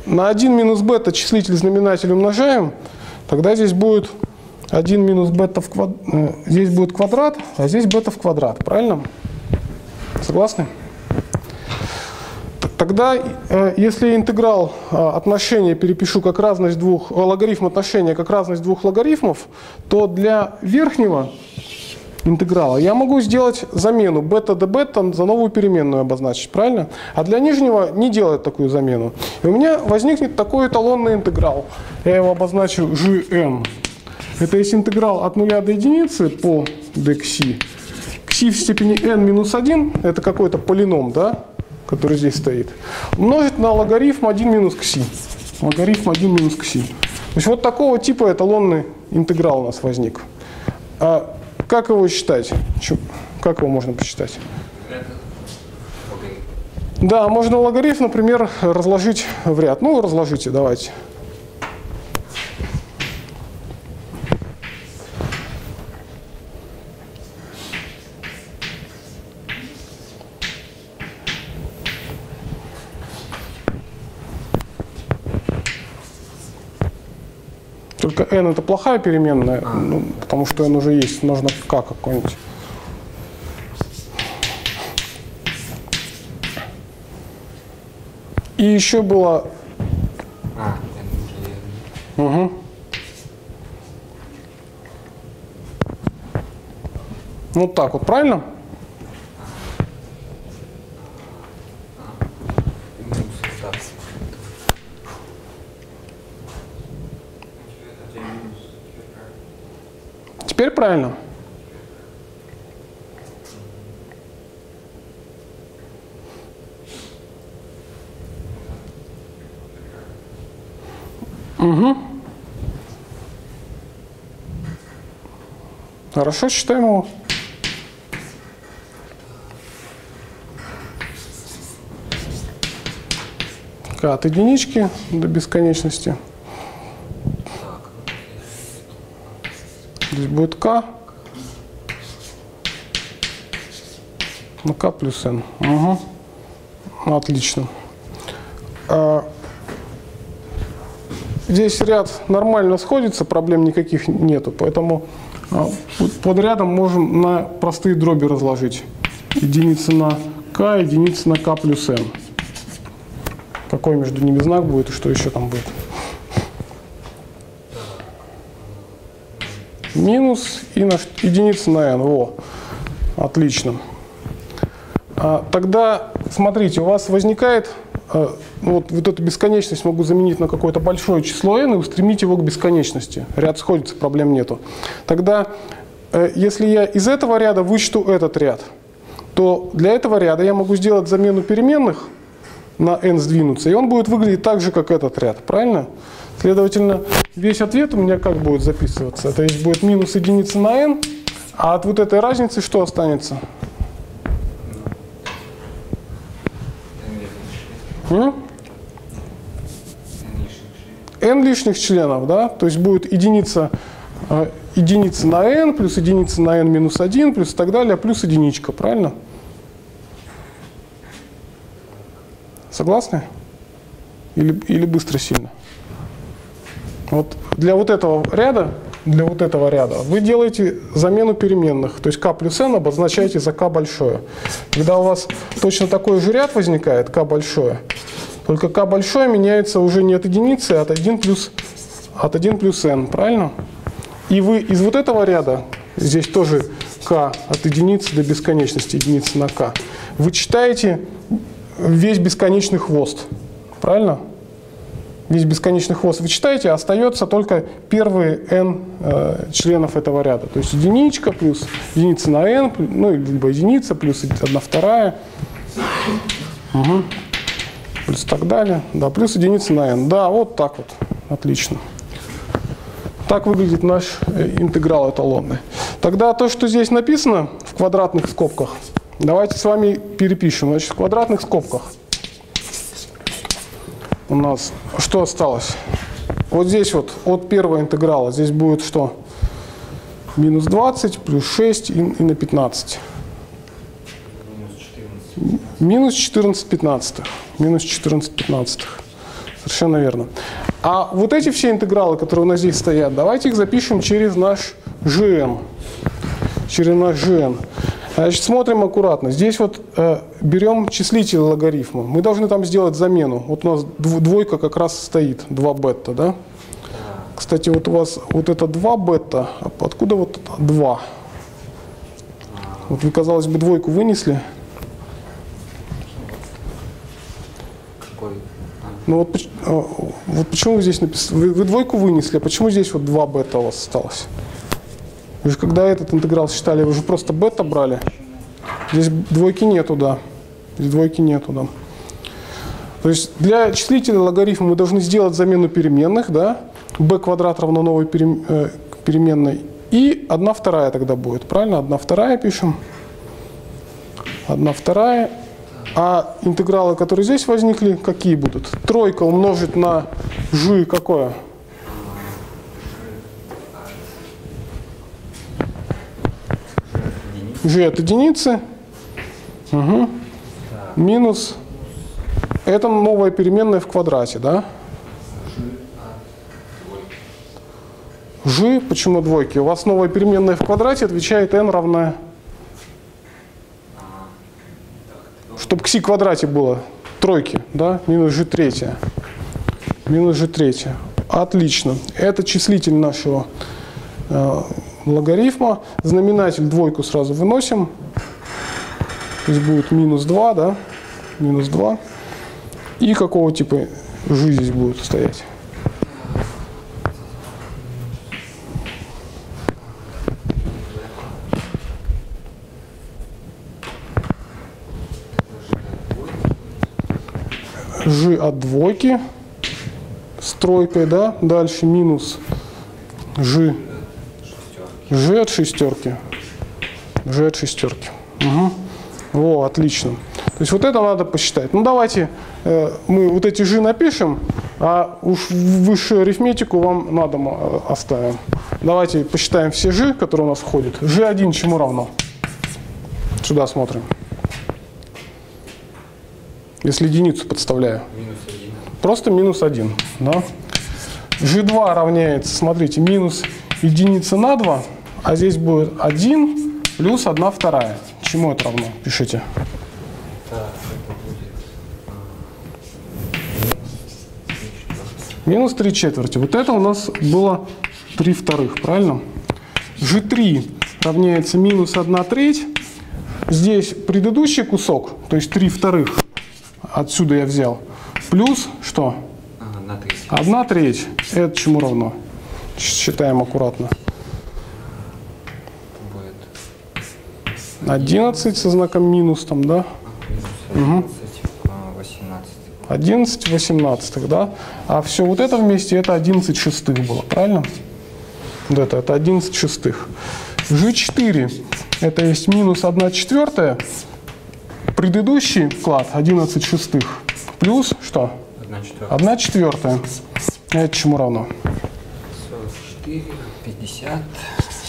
На 1 минус бета числитель знаменатель умножаем, тогда здесь будет 1 минус бета в квадрат, здесь будет квадрат, а здесь бета в квадрат, правильно? Согласны? Тогда, э, если интеграл э, отношения перепишу как разность двух, э, логарифм отношения как разность двух логарифмов, то для верхнего интеграла я могу сделать замену бета до бета за новую переменную обозначить, правильно? А для нижнего не делать такую замену. И у меня возникнет такой эталонный интеграл. Я его обозначу gn. Это есть интеграл от нуля до единицы по dxi. Кси в степени n минус 1, это какой-то полином, да, который здесь стоит, умножить на логарифм 1 минус кси. Логарифм 1 минус кси. То есть вот такого типа эталонный интеграл у нас возник. А как его считать? Как его можно посчитать? Да, можно логарифм, например, разложить в ряд. Ну, разложите, давайте. Только n это плохая переменная, А. ну, потому что n уже есть, нужно k какой-нибудь. И еще было А, Угу. Вот так вот, правильно? минус остался. Это минус. Теперь правильно? Угу. Хорошо, считаем его. От единички до бесконечности. Здесь будет k на k плюс n. Угу. Отлично. А, здесь ряд нормально сходится, проблем никаких нету, поэтому а, под- рядом можем на простые дроби разложить. Единица на k, единица на k плюс n. Какой между ними знак будет и что еще там будет? Минус и на единица на n. Во. Отлично. А, тогда, смотрите, у вас возникает, э, вот, вот эту бесконечность могу заменить на какое-то большое число n и устремить его к бесконечности. Ряд сходится, проблем нету. Тогда, э, если я из этого ряда вычту этот ряд, то для этого ряда я могу сделать замену переменных на n сдвинуться, и он будет выглядеть так же, как этот ряд, правильно? Следовательно, весь ответ у меня как будет записываться? То есть будет минус единица на n, а от вот этой разницы что останется? N лишних членов, да? То есть будет единица, э, единица на n, плюс единица на n минус 1, плюс и так далее, плюс единичка, правильно? Согласны? Или, или быстро сильно? Вот для вот этого ряда, для вот этого ряда вы делаете замену переменных, то есть k плюс n обозначаете за k большое. Когда у вас точно такой же ряд возникает, k большое, только k большое меняется уже не от единицы, а от 1 плюс, от 1 плюс n, правильно? И вы из вот этого ряда, здесь тоже k от единицы до бесконечности, единицы на k, вы читаете весь бесконечный хвост, правильно? Весь бесконечный хвост вы читаете, а остается только первые n э, членов этого ряда. То есть единичка плюс единица на n, ну, либо единица плюс одна вторая, Мгм. плюс так далее. Да, плюс единица на n. Да, вот так вот. Отлично. Так выглядит наш э, интеграл эталонный. Тогда то, что здесь написано в квадратных скобках, давайте с вами перепишем. Значит, в квадратных скобках у нас что осталось? Вот здесь вот от первого интеграла здесь будет что? Минус 20 плюс 6 и, и на 15. Минус 14 15. Минус 14 15. Совершенно верно. А вот эти все интегралы, которые у нас здесь стоят, давайте их запишем через наш GN. Через наш GN. Значит, смотрим аккуратно. Здесь вот э, берем числитель логарифма. Мы должны там сделать замену. Вот у нас дв- двойка как раз стоит, 2 бета, да? Кстати, вот у вас вот это 2 бета, а откуда вот это 2? Вот вы, казалось бы, двойку вынесли. Ну вот, а, вот почему вы здесь написали? Вы, вы двойку вынесли, а почему здесь вот 2 бета у вас осталось? Вы же когда этот интеграл считали, вы же просто бета брали. Здесь двойки нету, да. Здесь двойки нету, да. То есть для числителя логарифма мы должны сделать замену переменных, да. b квадрат равно новой э, переменной. И 1 вторая тогда будет, правильно? 1 вторая пишем. 1 вторая. А интегралы, которые здесь возникли, какие будут? Тройка умножить на g какое? G от единицы. Мгм. Минус. Это новая переменная в квадрате, да? G, почему на двойке? У вас новая переменная в квадрате отвечает n равная, чтобы к c квадрате было тройки, да, минус g третья. Минус g третья. Отлично. Это числитель нашего э, логарифма. Знаменатель двойку сразу выносим. То есть будет минус 2, да? Минус 2. И какого типа g здесь будет стоять? g от двойки с тройкой, да, дальше минус g, g от шестерки, g от шестерки. Угу. Во, отлично. То есть вот это надо посчитать. Ну давайте э, мы вот эти g напишем, а уж высшую арифметику вам на дом э, оставим. Давайте посчитаем все g, которые у нас входят. g1 чему равно? Сюда смотрим. Если единицу подставляю. Минус. Просто минус 1. Да? G2 равняется, смотрите, минус единица на 2, а здесь будет 1 плюс 1 вторая. Чему это равно? Пишите. Минус 3 четверти. Вот это у нас было 3 вторых, правильно? G3 равняется минус 1 треть. Здесь предыдущий кусок, то есть 3 вторых, отсюда я взял, плюс что? а, на треть. 1 треть. Это чему равно? Считаем аккуратно. Будет 11 со знаком минус там, да? минус 11, а, 18. 11 18, да? А все вот это вместе, это 11 шестых было, правильно? Вот это, это 11 шестых. G4, это есть минус 1 четвертая. Предыдущий вклад 11 шестых. Плюс что? Одна четвертая. 1 четвертая. Это чему равно? 44, 50,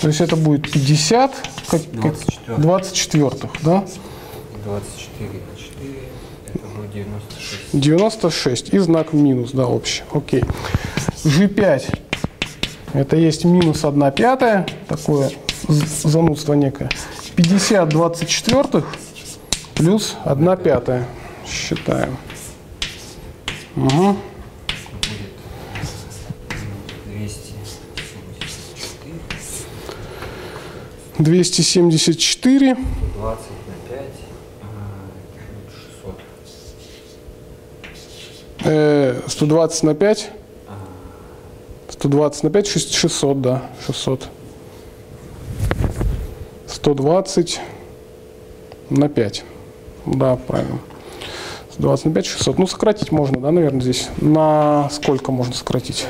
То есть это будет 50, как, как 24. 20 четвертых, да? 24 на 4, это будет 96. 96 и знак минус, да, общий. Окей. G5 это есть минус 1 пятая, такое занудство некое. 50 24 плюс 1 пятая. Считаем. Угу. 274, 274 20 на 5, а, это будет 600. э, 120 на 5. 120 на 5, 600, да, 600. 120 на 5. Да, правильно. 120 на 5, 600. Ну, сократить можно, да, наверное, здесь. На сколько можно сократить?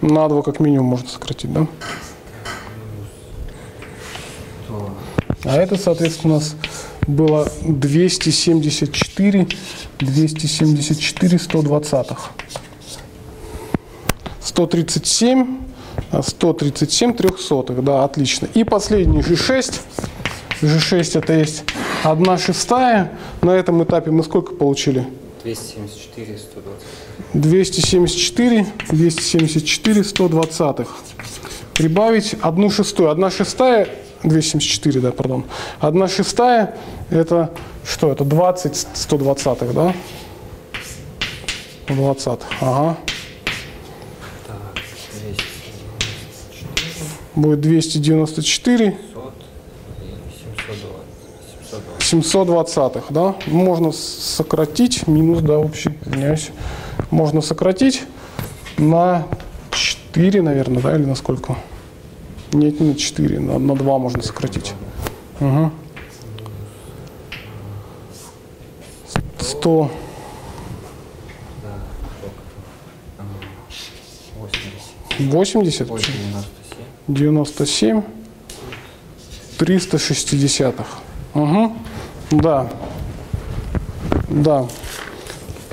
На 2. На 2 как минимум можно сократить, да? А это, соответственно, у нас было 274, 274 120. 137, а 137 трехсотых, да, отлично. И последний G6. G6 это есть 1 шестая. На этом этапе мы сколько получили? 274, 120. 274, 274 120. Прибавить 1 шестую. 1 шестая, 274, да, пардон. 1 шестая, это что? Это 20 120, да? 20, ага. Так, 294, Будет 294, 500 и 720. 720. 720, да? Можно сократить, минус, да, общий, извиняюсь. Можно сократить на 4, наверное, да, или на сколько? Нет, не на 4, на, на 2 можно сократить. Угу. 100, Да, сколько там? А, 80. 80, Ой, 97. 97, 360. Угу. Да. Да.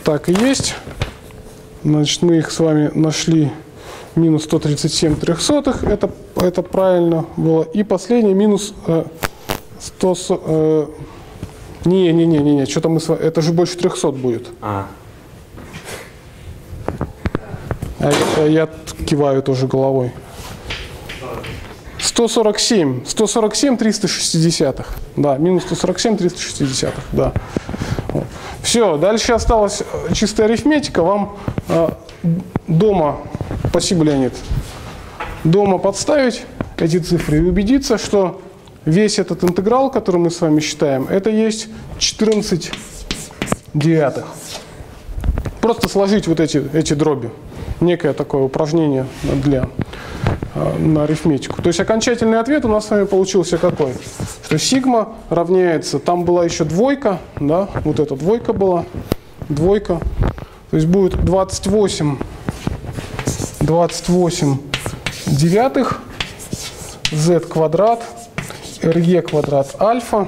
Так и есть. Значит, мы их с вами нашли минус 137 трехсотых. Это, это правильно было. И последний минус э, 100... со- Э, не, не, не, не, не, что-то мы с вами... Это же больше 300 будет. А, А я, я киваю тоже головой. 147. 147 360. Да, минус 147 360. Да. Все, дальше осталась э, чистая арифметика. Вам э, дома, спасибо, Леонид, дома подставить эти цифры и убедиться, что весь этот интеграл, который мы с вами считаем, это есть 14 девятых. Просто сложить вот эти, эти дроби. Некое такое упражнение для, на арифметику. То есть окончательный ответ у нас с вами получился какой? Что сигма равняется, там была еще двойка, да, вот эта двойка была, двойка. То есть будет 28, 28 девятых z квадрат re квадрат альфа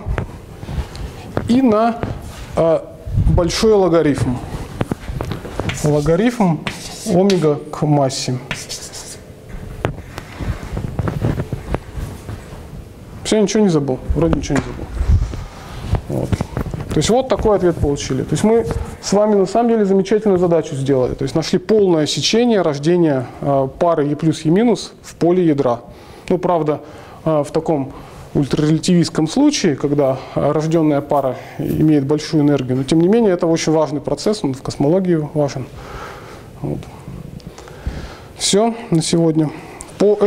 и на э, большой логарифм. Логарифм омега к массе. Все, ничего не забыл. Вроде ничего не забыл. Вот. То есть вот такой ответ получили. То есть мы с вами на самом деле замечательную задачу сделали. То есть нашли полное сечение рождения э, пары E плюс E минус в поле ядра. Ну, правда, э, в таком ультрарелятивистском случае, когда рожденная пара имеет большую энергию, но тем не менее это очень важный процесс, он в космологии важен. Вот. Все на сегодня. По